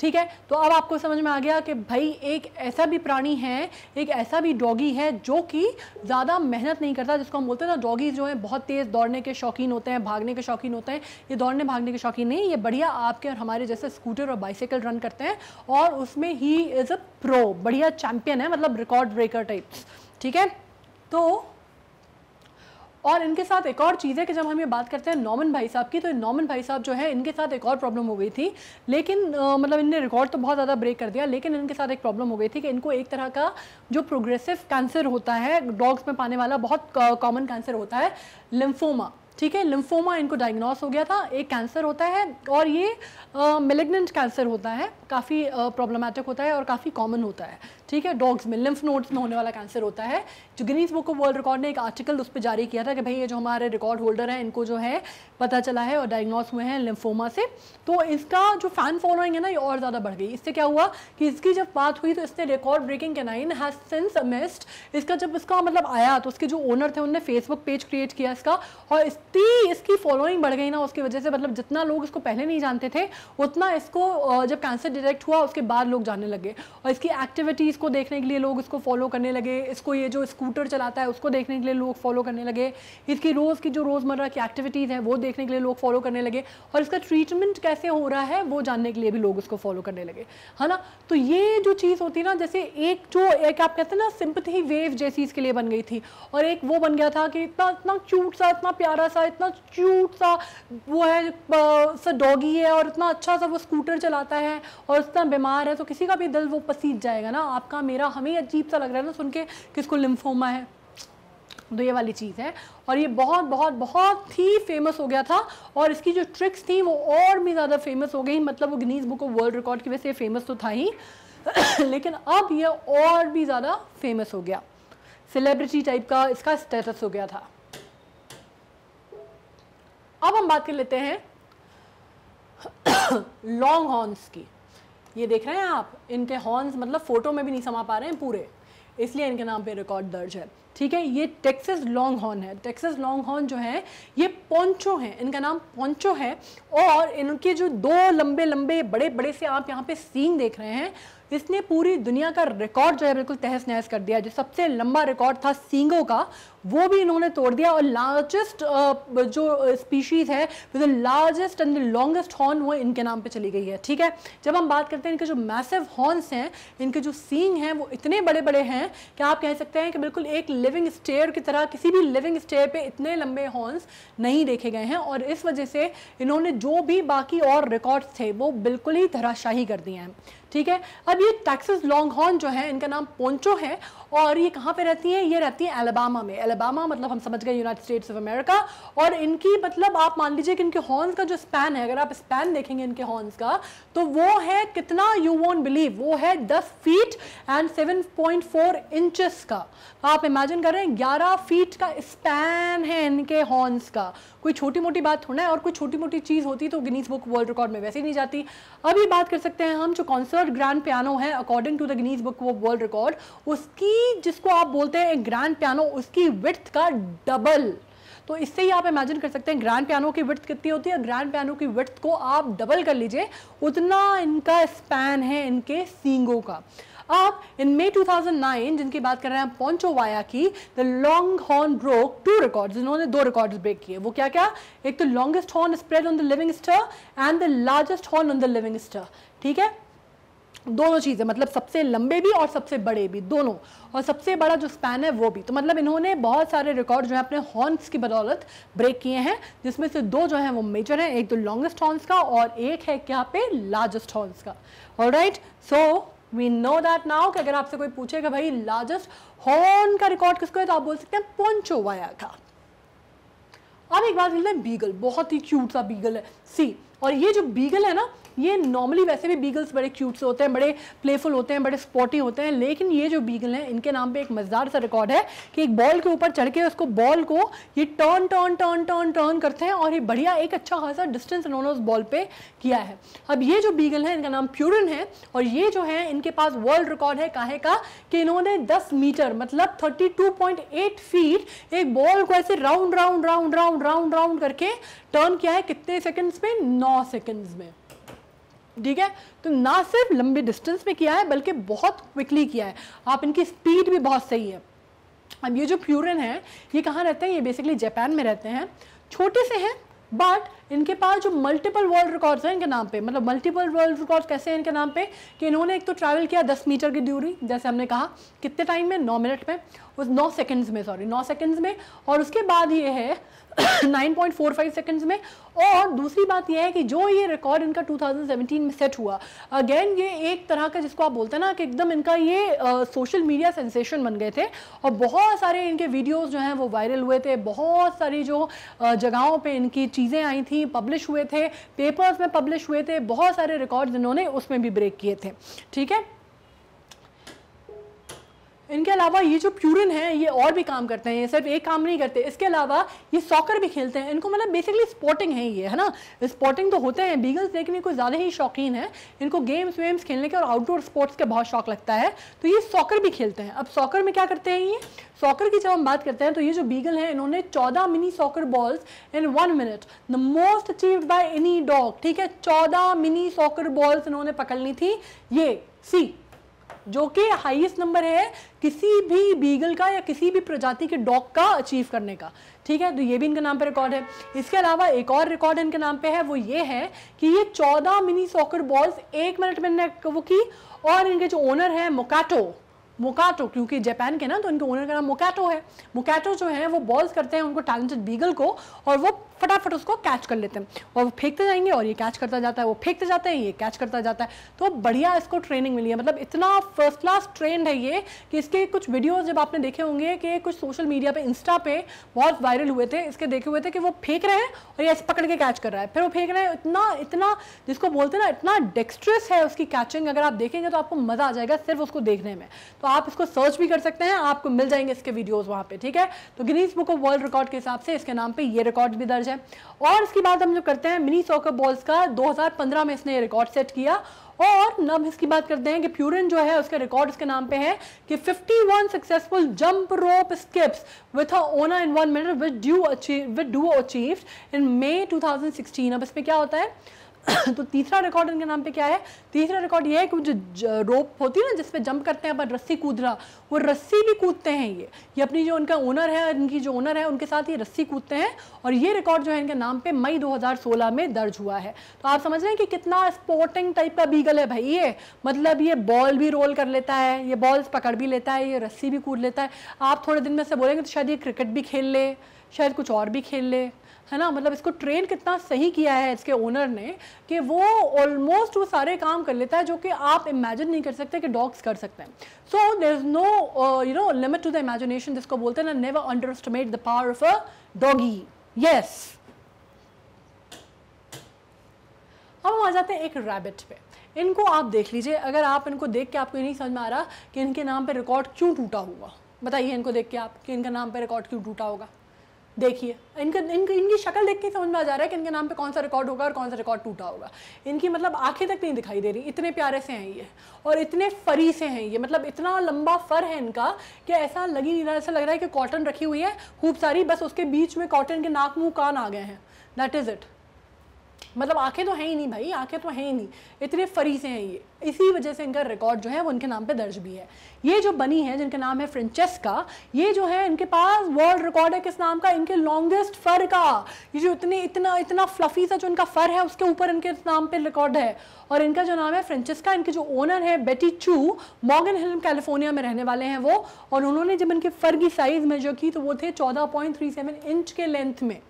ठीक है? तो अब आपको समझ में आ गया कि भाई एक ऐसा भी प्राणी है, एक ऐसा भी डॉगी है जो कि ज़्यादा मेहनत नहीं करता, जिसको हम बोलते हैं ना डॉगी जो है बहुत तेज़ दौड़ने के शौकीन होते हैं, भागने के शौकीन होते हैं। ये दौड़ने भागने के शौकीन नहीं, ये बढ़िया आपके और हमारे जैसे स्कूटर और बाइसाइकिल रन करते हैं और उसमें ही इज़ अ प्रो बढ़िया चैम्पियन है मतलब रिकॉर्ड ब्रेकर टाइप्स ठीक है? तो और इनके साथ एक और चीज़ है कि जब हम ये बात करते हैं नॉमन भाई साहब की तो नॉमन भाई साहब जो है इनके साथ एक और प्रॉब्लम हो गई थी। लेकिन आ, मतलब इनने रिकॉर्ड तो बहुत ज़्यादा ब्रेक कर दिया लेकिन इनके साथ एक प्रॉब्लम हो गई थी कि इनको एक तरह का जो प्रोग्रेसिव कैंसर होता है डॉग्स में पाने वाला बहुत कॉमन कैंसर होता है लिम्फोमा ठीक है लिम्फोमा इनको डायग्नोस हो गया था एक कैंसर होता है और ये मिलिग्नेंट कैंसर होता है, काफ़ी प्रॉब्लमेटिक होता है और काफ़ी कॉमन होता है। ठीक है डॉग्स में लिम्फ नोड्स में होने वाला कैंसर होता है। जो Guinness book of world record ने एक आर्टिकल उस पर जारी किया था कि भाई ये जो हमारे रिकॉर्ड होल्डर हैं, इनको जो है पता चला है और डायग्नोस हुए हैं लिम्फोमा से। तो इसका जो फ़ैन फॉलोइंग है ना, ये और ज़्यादा बढ़ गई। इससे क्या हुआ कि इसकी जब बात हुई तो इसने record breaking canine has since missed इसका जब इसका मतलब आया तो उसके जो ओनर थे, उनने फेसबुक पेज क्रिएट किया इसका और इतनी इसकी फॉलोइंग बढ़ गई ना, उसकी वजह से मतलब जितना लोग इसको पहले नहीं जानते थे उतना इसको जब कैंसर डिटेक्ट हुआ, उसके बाद लोग जाने लगे। और इसकी एक्टिविटीज़ को देखने के लिए लोग इसको फॉलो करने लगे। इसको ये जो स्कूटर चलाता है, उसको देखने के लिए लोग फॉलो करने लगे। इसकी रोज़ की जो रोज़मर्रा की एक्टिविटीज़ हैं, वो देखने के लिए लोग फॉलो करने लगे। और इसका ट्रीटमेंट कैसे हो रहा है, वो जानने के लिए भी लोग उसको फॉलो करने लगे। है ना? तो ये जो चीज़ होती है ना, जैसे एक जो, एक आप कहते हैं ना सिंपथी वेव जैसी इसके लिए बन गई थी। और एक वो बन गया था कि इतना इतना क्यूट सा, इतना प्यारा सा, इतना क्यूट सा, वो है सा डॉगी है और इतना अच्छा सा वो स्कूटर चलाता है और इतना बीमार है तो किसी का भी दिल वो पसीज जाएगा ना। आपका, मेरा हमें अजीब सा लग रहा है ना सुन के किसको लिम्फोमा है। तो ये वाली चीज़ है। और ये बहुत बहुत बहुत ही फ़ेमस हो गया था। और इसकी जो ट्रिक्स थी, वो और भी ज़्यादा फ़ेमस हो गई। मतलब वो Guinness book of world record की वजह से फ़ेमस तो था ही। लेकिन अब ये और भी ज़्यादा फ़ेमस हो गया। सेलिब्रिटी टाइप का इसका स्टेटस हो गया था। अब हम बात कर लेते हैं लॉन्ग हॉर्न्स की। ये देख रहे हैं आप? इनके हॉर्न्स मतलब फ़ोटो में भी नहीं समा पा रहे हैं पूरे। इसलिए इनके नाम पे रिकॉर्ड दर्ज है। ठीक है? ये टेक्सस लॉन्ग हॉर्न है। टेक्सस लॉन्ग हॉर्न जो है, ये पोंचो है। इनका नाम पोंचो है। और इनके जो दो लंबे लंबे बड़े बड़े से आप यहाँ पे सीन देख रहे हैं इसने पूरी दुनिया का रिकॉर्ड जो है बिल्कुल तहस नहस कर दिया जो सबसे लंबा रिकॉर्ड था सींगों का, वो भी इन्होंने तोड़ दिया और लार्जेस्ट जो स्पीशीज़ है with largest and the longest horn वो इनके नाम पे चली गई है, ठीक है? जब हम बात करते हैं इनके जो मैसिव हॉर्न्स हैं, इनके जो सींग हैं, वो इतने बड़े बड़े हैं कि आप कह सकते हैं कि बिल्कुल एक लिविंग स्टेयर की तरह, किसी भी लिविंग स्टेयर पे इतने लंबे हॉर्न्स नहीं देखे गए हैं और इस वजह से इन्होंने जो भी बाकी और रिकॉर्ड्स थे, वो बिल्कुल ही धराशाही कर दिए हैं। ठीक है? अब ये टैक्सेस लॉन्ग हॉर्न जो है, इनका नाम पोंचो है, और ये कहाँ पे रहती हैं? ये रहती हैं एलबामा में। एलबामा मतलब हम समझ गए यूनाइटेड स्टेट्स ऑफ़ अमेरिका और इनकी मतलब आप मान लीजिए कि इनके हॉर्न्स का जो स्पैन है, अगर आप स्पैन देखेंगे इनके हॉर्न्स का तो वो है कितना यू वॉन्ट बिलीव वो है 10 फीट एंड 7.4 इंचेस का। आप इमेजिन कर रहे हैं 11 फीट का स्पैन है इनके हॉर्न्स का। कोई छोटी मोटी बात थोड़ा है और कोई छोटी मोटी चीज़ होती तो गिनीज बुक वर्ल्ड रिकॉर्ड में वैसे ही नहीं जाती। अभी बात कर सकते हैं हम, जो कॉन्सर्ट ग्रैंड पियानो है according to the Guinness book world record उसकी जिसको आप बोलते हैं ग्रैंड पियानो उसकी विथ का डबल तो इससे ही आप इमेजिन कर सकते हैं ग्रैंड पियानो की विर्थ कितनी होती है ग्रैंड पियानो की विर्थ को आप डबल कर लीजिए, उतना इनका स्पैन है इनके सींगों का। अब इन मे 2009 जिनकी बात कर रहे हैं पोंचो वाया की the long horn broke two records इन्होंने दो रिकॉर्ड्स ब्रेक किए। वो क्या क्या एक तो longest horn spread on the living steer and the largest horn on the living steer ठीक है? दोनों चीज़ें मतलब सबसे लंबे भी और सबसे बड़े भी, दोनों। और सबसे बड़ा जो स्पैन है वो भी। तो मतलब इन्होंने बहुत सारे रिकॉर्ड जो है अपने हॉर्न्स की बदौलत ब्रेक किए हैं, जिसमें से दो जो हैं वो मेजर हैं, एक तो लॉन्गेस्ट हॉर्न्स का और एक है क्या पे? लार्जेस्ट हॉर्न्स का। और right so we know that now कि अगर आपसे कोई पूछेगा, भाई लार्जेस्ट हॉर्न का रिकॉर्ड किसको है? तो आप बोल सकते हैं पोंचो वाया का। अब एक बात मिलता हैं बीगल बहुत ही क्यूट सा बीगल है। सी और ये जो बीगल है ना ये नॉर्मली वैसे भी बीगल्स बड़े क्यूट से होते हैं, बड़े प्लेफुल होते हैं, बड़े स्पॉटी होते हैं, लेकिन ये जो बीगल हैं, इनके नाम पे एक मज़ेदार सा रिकॉर्ड है कि एक बॉल के ऊपर चढ़ के उसको बॉल को ये turn turn turn turn turn करते हैं और ये बढ़िया एक अच्छा खासा डिस्टेंस इन्होंने उस बॉल पे किया है। अब ये जो बीगल है, इनका नाम प्यूरन है और ये जो है, इनके पास वर्ल्ड रिकॉर्ड है काहे का कि इन्होंने 10 मीटर मतलब 32.8 फीट एक बॉल को ऐसे round round round round round round करके टर्न किया है कितने सेकंड्स में? नौ सेकंड्स में। ठीक है? तो ना सिर्फ़ लंबे डिस्टेंस में किया है, बल्कि बहुत क्विकली किया है। आप इनकी स्पीड भी बहुत सही है। अब ये जो प्यूरन है, ये कहाँ रहते हैं? ये बेसिकली जापान में रहते हैं। छोटे से हैं बट इनके पास जो मल्टीपल वर्ल्ड रिकॉर्ड्स हैं इनके नाम पे मतलब मल्टीपल वर्ल्ड रिकॉर्ड्स कैसे हैं इनके नाम पे, कि इन्होंने एक तो ट्रैवल किया 10 मीटर की दूरी, जैसे हमने कहा, कितने टाइम में? 9 मिनट में, उस 9 सेकंड्स में सॉरी 9 सेकंड्स में, और उसके बाद ये है 9.45 सेकंड्स में, और दूसरी बात यह है कि जो ये रिकॉर्ड इनका 2017 में सेट हुआ अगेन ये एक तरह का जिसको आप बोलते हैं ना, कि एकदम इनका ये सोशल मीडिया सेंसेशन बन गए थे, और बहुत सारे इनके वीडियोस जो हैं वो वायरल हुए थे, बहुत सारी जो जगहों पे इनकी चीज़ें आई थी पब्लिश हुए थे पेपर्स में पब्लिश हुए थे, बहुत सारे रिकॉर्ड्स इन्होंने उसमें भी ब्रेक किए थे। ठीक है? इनके अलावा ये जो प्यूरिन है, ये और भी काम करते हैं, ये सिर्फ़ एक काम नहीं करते। इसके अलावा ये सॉकर भी खेलते हैं। इनको मतलब बेसिकली स्पोर्टिंग है ये, है ना? स्पोर्टिंग तो होते हैं बीगल्स ये कुछ ज़्यादा ही शौकीन है। इनको गेम्स वेम्स खेलने के और आउटडोर स्पोर्ट्स के बहुत शौक लगता है। तो ये सॉकर भी खेलते हैं। अब सॉकर में क्या करते हैं ये? सॉकर की जब हम बात करते हैं तो ये जो बीगल है, इन्होंने 14 mini soccer balls in one minute the most achieved by any dog ठीक है? 14 मिनी सॉकर बॉल्स इन्होंने पकड़ ली थी। ये सी जो कि हाईएस्ट नंबर है किसी भी बीगल का या किसी भी प्रजाति के डॉग का अचीव करने का। ठीक है? तो ये भी इनके नाम पे रिकॉर्ड है। इसके अलावा एक और रिकॉर्ड इनके नाम पे है, वो ये है कि ये 14 मिनी सॉकर बॉल्स एक मिनट में वो की और इनके जो ओनर है मोकाटो मोकाटो क्योंकि जापान के ना तो इनके ओनर का नाम मोकाटो है। मोकाटो जो है, वो बॉल्स करते हैं उनको टैलेंटेड बीगल को और वो फटाफट उसको कैच कर लेते हैं। और वो फेंकते जाएँगे और ये कैच करता जाता है, वो फेंकते जाते हैं, ये कैच करता जाता है। तो बढ़िया इसको ट्रेनिंग मिली है। मतलब इतना फ़र्स्ट क्लास ट्रेंड है ये कि इसके कुछ वीडियोज़ जब आपने देखे होंगे कि कुछ सोशल मीडिया पर इंस्टा पे बहुत वायरल हुए थे। इसके देखे हुए थे कि वो फेंक रहे हैं और ये ऐसे पकड़ के कैच कर रहा है। फिर वो फेंक रहे हैं। इतना इतना जिसको बोलते हैं ना, इतना डेक्स्ट्रेस है उसकी कैचिंग अगर आप देखेंगे तो आपको मज़ा आ जाएगा सिर्फ़ उसको देखने में। तो आप इसको सर्च भी कर सकते हैं। आपको मिल जाएँगे इसके वीडियोज़ वहाँ पे, ठीक है? तो Guinness book of world record के हिसाब से इसके नाम पे ये रिकॉर्ड भी दर्ज है। और इसकी बात हम जो करते हैं, मिनी सॉकर बॉल्स का 2015 में इसने रिकॉर्ड सेट किया। और नब इसकी बात करते हैं कि प्यूरन जो है, उसका रिकॉर्ड उसके नाम पे है कि 51 successful jump rope skips with owner in one minute with do achieve with do achieved in May 2016 अब इसमें क्या होता है? तो तीसरा रिकॉर्ड इनके नाम पे क्या है? तीसरा रिकॉर्ड ये है कि जो रोप होती है ना जिसपे जंप करते हैं, अपन रस्सी कूदना वो रस्सी भी कूदते हैं ये। ये अपनी जो उनका ओनर है, इनकी जो ओनर है, उनके साथ ये रस्सी कूदते हैं और ये रिकॉर्ड जो है इनके नाम पे मई 2016 में दर्ज हुआ है। तो आप समझ रहे हैं कि कितना स्पोर्टिंग टाइप का बीगल है भाई ये। मतलब ये बॉल भी रोल कर लेता है, ये बॉल्स पकड़ भी लेता है, ये रस्सी भी कूद लेता है। आप थोड़े दिन में से बोलेंगे तो शायद ये क्रिकेट भी खेल ले, शायद कुछ और भी खेल ले। है ना? मतलब इसको ट्रेन कितना सही किया है इसके ओनर ने कि वो ऑलमोस्ट वो सारे काम कर लेता है जो कि आप इमेजिन नहीं कर सकते कि डॉग्स कर सकते हैं। So there is no you know limit to the imagination जिसको बोलते हैं ना never underestimate the power of a doggy yes अब हम आ जाते हैं एक रैबिट पे। इनको आप देख लीजिए। अगर आप इनको देख के आपको ये नहीं समझ में आ रहा कि इनके नाम पे रिकॉर्ड क्यों टूटा हुआ। बताइए इनको देख के आप कि इनका नाम पे रिकॉर्ड क्यों टूटा होगा। देखिए, इनका, इनकी इनकी शक्ल देख के समझ में आ जा रहा है कि इनके नाम पे कौन सा रिकॉर्ड होगा और कौन सा रिकॉर्ड टूटा होगा। इनकी मतलब आँखें तक नहीं दिखाई दे रही, इतने प्यारे से हैं ये, और इतने फरी से हैं ये मतलब इतना लंबा फर है इनका कि ऐसा लगी नहीं रहा, ऐसा लग रहा है कि कॉटन रखी हुई है, खूब सारी, बस उसके बीच में कॉटन के नाक मुँह कान आ गए हैं दैट इज़ इट मतलब आँखें तो हैं ही नहीं भाई, आँखें तो हैं ही नहीं। इतने फरी से हैं ये। इसी वजह से इनका रिकॉर्ड जो है वो इनके नाम पे दर्ज भी है। ये जो बनी है, जिनका नाम है फ्रेंचेस्का, ये जो है, इनके पास वर्ल्ड रिकॉर्ड है किस नाम का? इनके लॉन्गेस्ट फर का। ये जो इतने, इतना इतना फ्लफी सा जो इनका फर है, उसके ऊपर इनके नाम पे रिकॉर्ड है। और इनका जो नाम है फ्रेंचेस्का, इनके जो ओनर है, बेटी चू मॉगन हिल, कैलिफ़ोर्निया में रहने वाले हैं वो। और उन्होंने जब इनके फर की साइज़ मेजर की तो वो थे चौदह इंच के लेंथ में।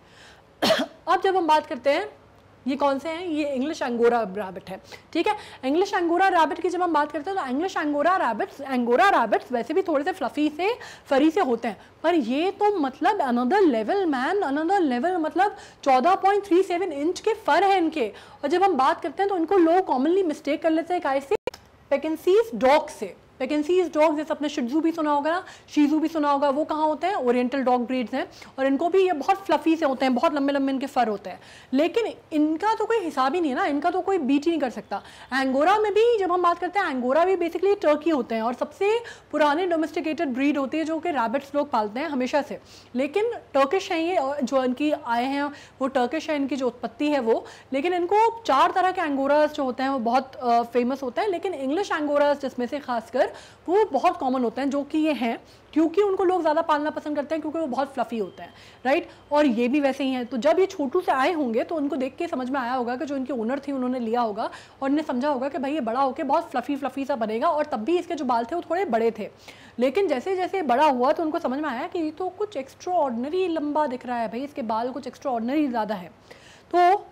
अब जब हम बात करते हैं ये कौन से हैं? ये इंग्लिश एंगोरा रैबिट है। ठीक है? इंग्लिश एंगोरा रैबिट की जब हम बात करते हैं तो English angora rabbits angora rabbits वैसे भी थोड़े से फ्लफी से फरी से होते हैं। पर ये तो मतलब another level man another level मतलब 14.37 इंच के फर है इनके। और जब हम बात करते हैं तो इनको लोग कॉमनली मिस्टेक कर लेते हैं कैसे वैकेंसीज डॉग से। वैकेंसीज डॉग जैसे अपने शिजू भी सुना होगा ना शीजू भी सुना होगा, वो कहाँ होते हैं? ओरिएंटल डॉग ब्रीड्स हैं, और इनको भी ये बहुत फ्लफी से होते हैं, बहुत लंबे लंबे इनके फर होते हैं। लेकिन इनका तो कोई हिसाब ही नहीं है ना, इनका तो कोई बीट ही नहीं कर सकता। एंगोरा में भी जब हम बात करते हैं एंगोरा भी बेसिकली टर्की होते हैं, और सबसे पुराने डोमेस्टिकेटेड ब्रीड होती है जो कि रैबिट्स लोग पालते हैं हमेशा से। लेकिन टर्किश है ये जो इनकी आए हैं, वो टर्किश है, इनकी जो उत्पत्ति है वो। लेकिन इनको चार तरह के एंगोराज जो होते हैं, वो बहुत फ़ेमस होते हैं। लेकिन इंग्लिश एंगोराज जिसमें से खासकर वो बहुत कॉमन होते हैं, जो कि ये हैं, क्योंकि उनको लोग ज़्यादा पालना पसंद करते हैं, क्योंकि वो बहुत फ्लफ़ी होते हैं राइट और ये भी वैसे ही हैं। तो जब ये छोटू से आए होंगे तो उनको देख के समझ में आया होगा कि जो इनके ओनर थी, उन्होंने लिया होगा, और इन्हें समझा होगा कि भाई ये बड़ा होकर बहुत फ्लफ़ी फ्लफ़ी सा बनेगा, और तब भी इसके जो बाल थे, वो थोड़े बड़े थे। लेकिन जैसे जैसे बड़ा हुआ तो उनको समझ में आया कि ये तो कुछ एक्स्ट्रा लंबा दिख रहा है भाई, इसके बाल कुछ एक्स्ट्रा ज़्यादा है। तो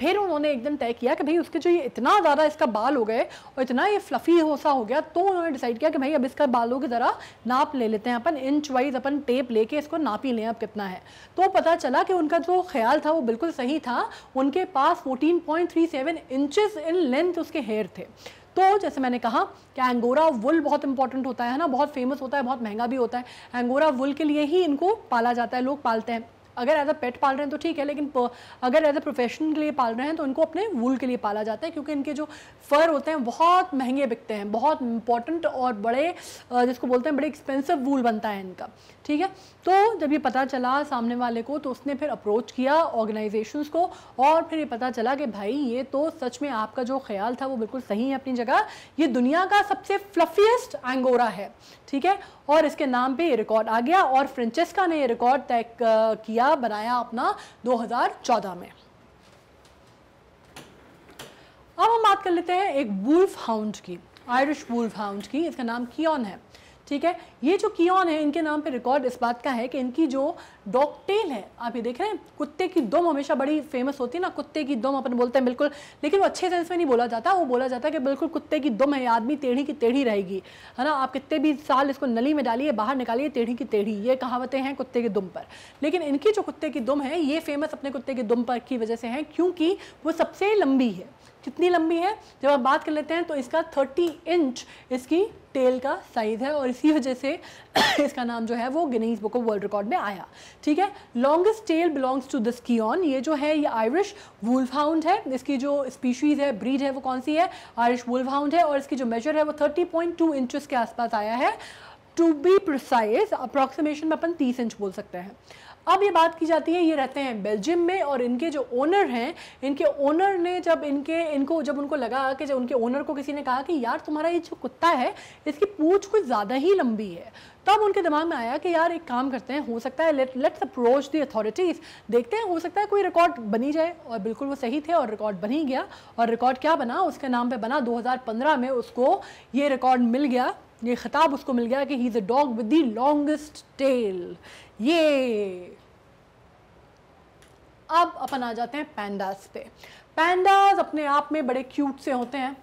फिर उन्होंने एक दिन तय किया कि भाई उसके जो ये इतना ज़्यादा इसका बाल हो गए और इतना ये फ्लफ़ी होसा हो गया तो उन्होंने डिसाइड किया कि भाई अब इसका बालों की ज़रा नाप ले लेते हैं, अपन इंच वाइज अपन टेप लेके इसको नाप ही लें अब कितना है। तो पता चला कि उनका जो ख्याल था वो बिल्कुल सही था, उनके पास fourteen point three seven inches in length उसके हेयर थे। तो जैसे मैंने कहा कि एंगोरा वुल बहुत इंपॉर्टेंट होता है ना? बहुत फ़ेमस होता है, बहुत महँगा भी होता है। एंगोरा वुल के लिए ही इनको पाला जाता है, लोग पालते हैं। अगर एज अ पेट पाल रहे हैं तो ठीक है, लेकिन अगर एज अ प्रोफेशन के लिए पाल रहे हैं तो इनको अपने वूल के लिए पाला जाता है, क्योंकि इनके जो फर होते हैं बहुत महँगे बिकते हैं, बहुत इंपॉर्टेंट और बड़े जिसको बोलते हैं, बड़े एक्सपेंसिव वूल बनता है इनका, ठीक है? तो जब ये पता चला सामने वाले को तो उसने फिर अप्रोच किया ऑर्गेनाइजेशंस को और फिर ये पता चला कि भाई, ये तो सच में आपका जो ख्याल था वो बिल्कुल सही है अपनी जगह। ये दुनिया का सबसे फ्लफीएस्ट एंगोरा है, ठीक है? और इसके नाम पे ये रिकॉर्ड आ गया और फ्रेंचेस्का ने ये रिकॉर्ड तय किया, बनाया अपना 2014 में। अब हम बात कर लेते हैं एक वुल्फ हाउंड की आयरिश वुल्फ हाउंड की। इसका नाम कियोन है। ठीक है? ये जो कियोन है, इनके नाम पे रिकॉर्ड इस बात का है कि इनकी जो डॉकटेल है, आप ये देख रहे हैं? कुत्ते की दुम हमेशा बड़ी फ़ेमस होती है ना? कुत्ते की दुम अपन बोलते हैं, बिल्कुल। लेकिन वो अच्छे सेंस में नहीं बोला जाता। वो बोला जाता है कि बिल्कुल कुत्ते की दुम है आदमी टेढ़ी की टेढ़ी रहेगी। है ना? आप कितने भी साल इसको नली में डालिए, बाहर निकालिए, टेढ़ी की टेढ़ी। ये कहावतें हैं कुत्ते की दुम पर। लेकिन इनकी जो कुत्ते की दुम है, ये फ़ेमस अपने कुत्ते की दुम पर की वजह से है, क्योंकि वो सबसे लंबी है। कितनी लंबी है? जब आप बात कर लेते हैं तो इसका 30 इंच इसकी टेल का साइज़ है और इसी वजह से इसका नाम जो है, वो Guinness book of world record में आया। ठीक है? Longest tail belongs to this कीन ये जो है, ये आयरिश वुल्फ हाउंड है। इसकी जो स्पीशीज़ है ब्रीड है, वो कौन सी है? आयरिश वुल्फ हाउंड है और इसकी जो मेजर है, वो थर्टी पॉइंट टू इंचज़ के आसपास आया है। टू बी प्रिसाइज अप्रॉक्सीमेशन में अपन तीस इंच बोल सकते हैं। अब ये बात की जाती है, ये रहते हैं बेल्जियम में और इनके जो ओनर हैं, इनके ओनर ने जब इनके, इनको, जब उनको लगा कि जब उनके ओनर को किसी ने कहा कि यार तुम्हारा ये जो कुत्ता है, इसकी पूछ कुछ ज़्यादा ही लंबी है, तब उनके दिमाग में आया कि यार एक काम करते हैं, हो सकता है let let's approach the authorities देखते हैं, हो सकता है कोई रिकॉर्ड बनी जाए, और बिल्कुल वो सही थे और रिकॉर्ड बन गया, और रिकॉर्ड क्या बना, उसके नाम पे बना 2015 में उसको ये रिकॉर्ड मिल गया, ये खिताब उसको मिल गया कि he is a dog with the longest tail ये अब अपन आ जाते हैं पैंडास पे। पैंडास अपने आप में बड़े क्यूट से होते हैं,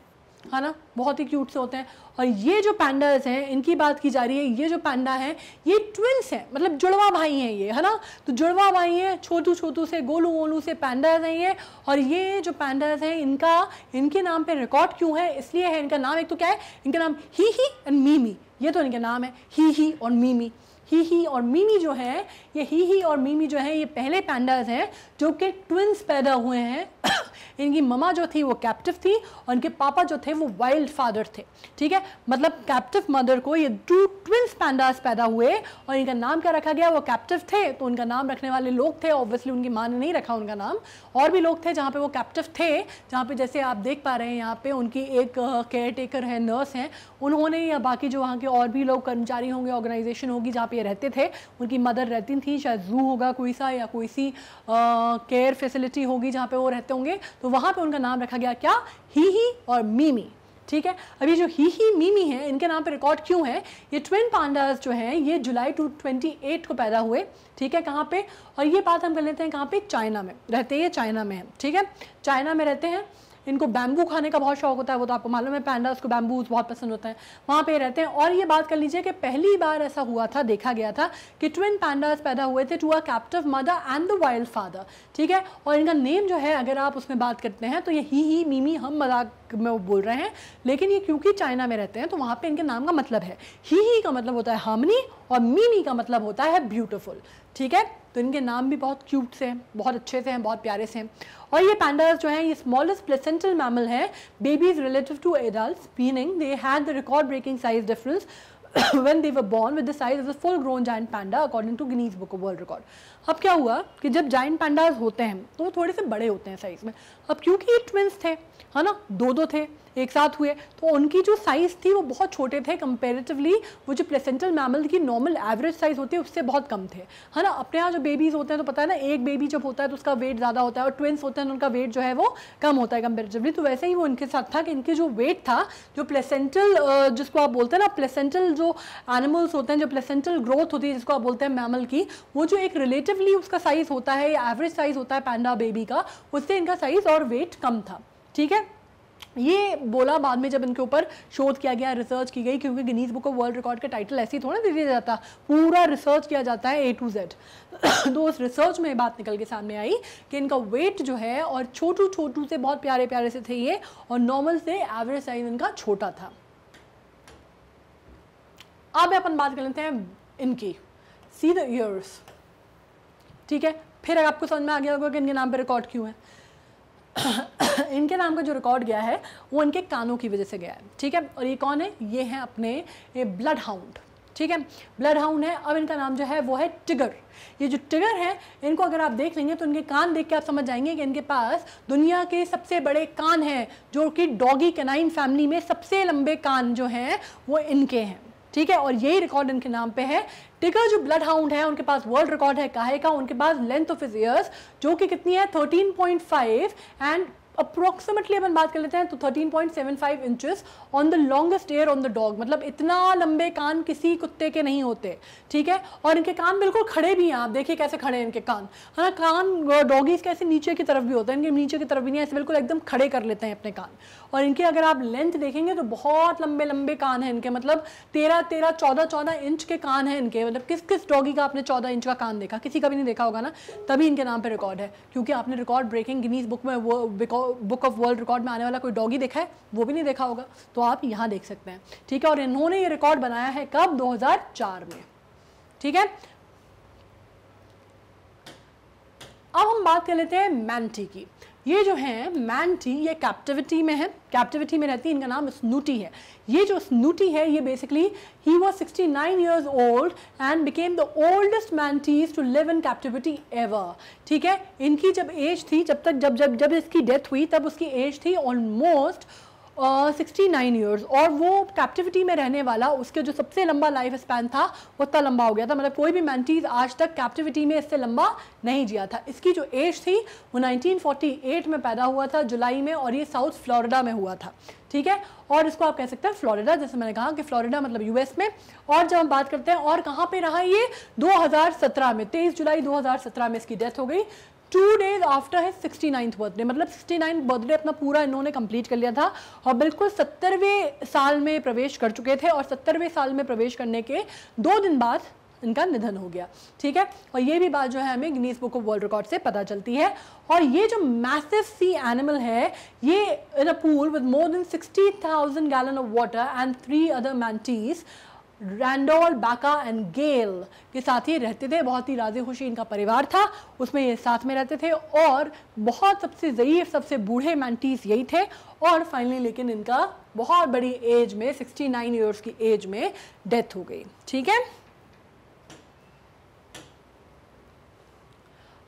है ना? बहुत ही क्यूट से होते हैं। और ये जो पैंडास हैं, इनकी बात की जा रही है, ये जो पैंडा है, ये ट्विंस हैं। मतलब जुड़वा भाई हैं ये, है ना? तो जुड़वा भाई हैं छोटू छोटू से गोलू गोलू से पैंडास हैं ये। और ये जो पैंडास हैं, इनका, इनके नाम पे रिकॉर्ड क्यों है? इसलिए है इनका नाम, एक तो क्या है? इनका नाम ही ही एंड मीमी ये तो इनका नाम है ही ही और मीमी ही ही और मीमी जो है, ये ही ही और मीमी जो है, ये पहले पैंडाज हैं, जो कि ट्विंस पैदा हुए हैं। इनकी ममा जो थी, वो कैप्टिव थी और इनके पापा जो थे, वो वाइल्ड फादर थे। ठीक है? मतलब कैप्टिव मदर को ये टू ट्विंस पैंडास पैदा हुए और इनका नाम क्या रखा गया? वो कैप्टिव थे तो उनका नाम रखने वाले लोग थे। ऑब्वियसली उनकी माँ ने नहीं रखा उनका नाम। और भी लोग थे जहाँ पे वो कैप्टिव थे, जहाँ पे जैसे आप देख पा रहे हैं, यहाँ पे उनकी एक केयर टेकर है नर्स हैं उन्होंने या बाकी जो वहाँ के और भी लोग, कर्मचारी होंगे ऑर्गेनाइजेशन होगी जहाँ पे ये रहते थे, उनकी मदर रहती थी, शायद जू होगा कोई सा या कोई सी केयर फैसिलिटी होगी जहाँ पे वो रहते होंगे तो वहाँ पे उनका नाम रखा गया क्या? ही ही और मीमी, ठीक है? अभी जो ही ही मीमी है, इनके नाम पे रिकॉर्ड क्यों है? ये ट्विन पांडास जो हैं, ये जुलाई टू ट्वेंटी एट को पैदा हुए, ठीक है? कहाँ पे? और ये बात हम कर लेते हैं कहाँ पे? चाइना में, रहते हैं ये चाइना में है ठीक है? चाइना में रहते हैं इनको बैम्बू खाने का बहुत शौक होता है, वो तो आपको मालूम है पैंडा उसको बैम्बूज बहुत पसंद होता है। वहाँ पे रहते हैं और ये बात कर लीजिए कि पहली बार ऐसा हुआ था, देखा गया था कि ट्विन पैंडास पैदा हुए थे to a captive mother and the wild father ठीक है? और इनका नेम जो है, अगर आप उसमें बात करते हैं तो ये ही ही मीमी हम मज़ाक में बोल रहे हैं, लेकिन ये क्योंकि चाइना में रहते हैं तो वहाँ पर इनके नाम का मतलब है। ही ही का मतलब होता है हार्मनी और मीमी का मतलब होता है ब्यूटिफुल ठीक है? तो इनके नाम भी बहुत क्यूट से हैं, बहुत अच्छे से हैं, बहुत प्यारे से हैं। और ये पैंडाज जो हैं ये स्मॉलेस्ट प्लेसेंटल मैमल हैं babies relative to adult meaning they had the record breaking size difference when they were born with the size of a full grown giant panda according to Guinness Book of World Record. अब क्या हुआ कि जब giant pandas होते हैं तो वो थोड़े से बड़े होते हैं साइज़ में। अब क्योंकि ये ट्विंस थे, है ना? दो दो थे, एक साथ हुए तो उनकी जो साइज़ थी वो बहुत छोटे थे कंपेरेटिवली वो जो प्लेसेंटल मैमल की नॉर्मल एवरेज साइज़ होती है, उससे बहुत कम थे, है ना? अपने यहाँ जो बेबीज़ होते हैं तो पता है ना, एक बेबी जब होता है तो उसका वेट ज़्यादा होता है, और ट्विंस होते हैं तो उनका वेट जो है वो कम होता है कंपेरेटिवली तो वैसे ही वो इनके साथ था कि इनके जो वेट था, जो प्लेसेंटल जिसको आप बोलते हैं ना प्लेसेंटल जो एनिमल्स होते हैं, जो प्लेसेंटल ग्रोथ होती है, जिसको आप बोलते हैं मैमल की, वो जो एक रिलेटिवली उसका साइज़ होता है या एवरेज साइज़ होता है पैंडा बेबी का, उससे इनका साइज़ और वेट कम था, ठीक है? ये बोला बाद में जब इनके ऊपर शोध किया गया रिसर्च की गई, क्योंकि Guinness book of world record का टाइटल ऐसे ही थोड़ा दे दिया जाता, पूरा रिसर्च किया जाता है ए टू जेड तो उस रिसर्च में बात निकल के सामने आई कि इनका वेट जो है, और छोटू छोटू से बहुत प्यारे प्यारे से थे ये, और नॉर्मल से एवरेज साइज़ इनका छोटा था। अब अपन बात कर लेते हैं इनकी सी द ईयर्स ठीक है? फिर अगर आपको समझ में आ गया होगा कि इनके नाम पर रिकॉर्ड क्यों है। इनके नाम का जो रिकॉर्ड गया है, वो इनके कानों की वजह से गया है। ठीक है? और ये कौन है? ये हैं अपने, ये ब्लड हाउंड ठीक है? ब्लड हाउंड है। अब इनका नाम जो है, वो है टिगर ये जो टिगर है, इनको अगर आप देख लेंगे तो इनके कान देख के आप समझ जाएँगे कि इनके पास दुनिया के सबसे बड़े कान हैं, जो कि डॉगी कैनाइन फैमिली में सबसे लंबे कान जो हैं, वो इनके हैं। ठीक है, और यही रिकॉर्ड इनके नाम पे है। टिगर जो ब्लड हाउंड है, उनके पास वर्ल्ड रिकॉर्ड है, काहे का? उनके पास लेंथ ऑफ़ इज़ ईयर्स जो कि कितनी है? 13.5 एंड अप्रोक्सीमेटली अपन बात कर लेते हैं तो 13.75 point inches on the longest ear on the dog मतलब इतना लंबे कान किसी कुत्ते के नहीं होते, ठीक है? और इनके कान बिल्कुल खड़े भी हैं, आप देखिए कैसे खड़े हैं इनके कान। है ना कान डॉगीज कैसे नीचे की तरफ़ भी होते हैं, इनके नीचे की तरफ़ भी नहीं, ऐसे बिल्कुल एकदम खड़े कर लेते हैं अपने कान। और इनके अगर आप लेंथ देखेंगे तो बहुत लंबे लंबे कान हैं इनके। मतलब तेरह तेरह, चौदह चौदह इंच के कान हैं इनके। मतलब किस किस डॉगी का आपने चौदह इंच का कान देखा? किसी का भी नहीं देखा होगा ना? तभी इनके नाम पर रिकॉर्ड है, क्योंकि आपने रिकॉर्ड ब्रेकिंग गिनीज बुक में वो बुक ऑफ़ वर्ल्ड रिकॉर्ड में आने वाला कोई डॉगी देखा है? वो भी नहीं देखा होगा। तो आप यहाँ देख सकते हैं। ठीक है? और इन्होंने ये रिकॉर्ड बनाया है कब? 2004 में। ठीक है? अब हम बात कर लेते हैं मैंटी की। ये जो है मैंटी ये कैप्टिविटी में है। कैप्टिविटी में रहती है, इनका नाम स्नूटी है। ये जो स्नूटी है, ये basically he was 69 nine years old and became the oldest manatees to live in captivity ever ठीक है? इनकी जब एज थी, जब तक, जब जब जब इसकी डेथ हुई, तब उसकी एज थी ऑलमोस्ट सिक्सटी नाइन ईयर्स और वो कैप्टिविटी में रहने वाला, उसके जो सबसे लंबा लाइफ स्पैन था, वो उतना लंबा हो गया था। मतलब कोई भी मैंटीज आज तक कैप्टिविटी में इससे लंबा नहीं जिया था। इसकी जो एज थी, वो 1948 में पैदा हुआ था, जुलाई में, और ये साउथ फ्लोरिडा में हुआ था। ठीक है? और इसको आप कह सकते हैं फ्लोरिडा जैसे मैंने कहा कि फ्लोरिडा मतलब यूएस में। और जब हम बात करते हैं, और कहाँ पे रहा ये? 2017 में 23 जुलाई 2017 में इसकी डेथ हो गई। Two days after his sixty ninth birthday मतलब सिक्सटी नाइन्थ बर्थडे अपना पूरा इन्होंने कंप्लीट कर लिया था और बिल्कुल सत्तरवें साल में प्रवेश कर चुके थे और सत्तरवें साल में प्रवेश करने के दो दिन बाद इनका निधन हो गया, ठीक है? और ये भी बात जो है हमें Guinness book of world record से पता चलती है और ये जो मैसिव सी एनिमल है, ये in a pool with more than sixty thousand gallon of water and three other manatees Randall, Baca and Gale के साथ ही रहते थे। बहुत ही राज़ी खुशी इनका परिवार था। उसमें ये साथ में रहते थे और बहुत सबसे ज़यीफ, सबसे बूढ़े मैंटीज यही थे और फाइनली लेकिन इनका बहुत बड़ी एज में 69 नाइन ईयर्स की एज में डेथ हो गई। ठीक है?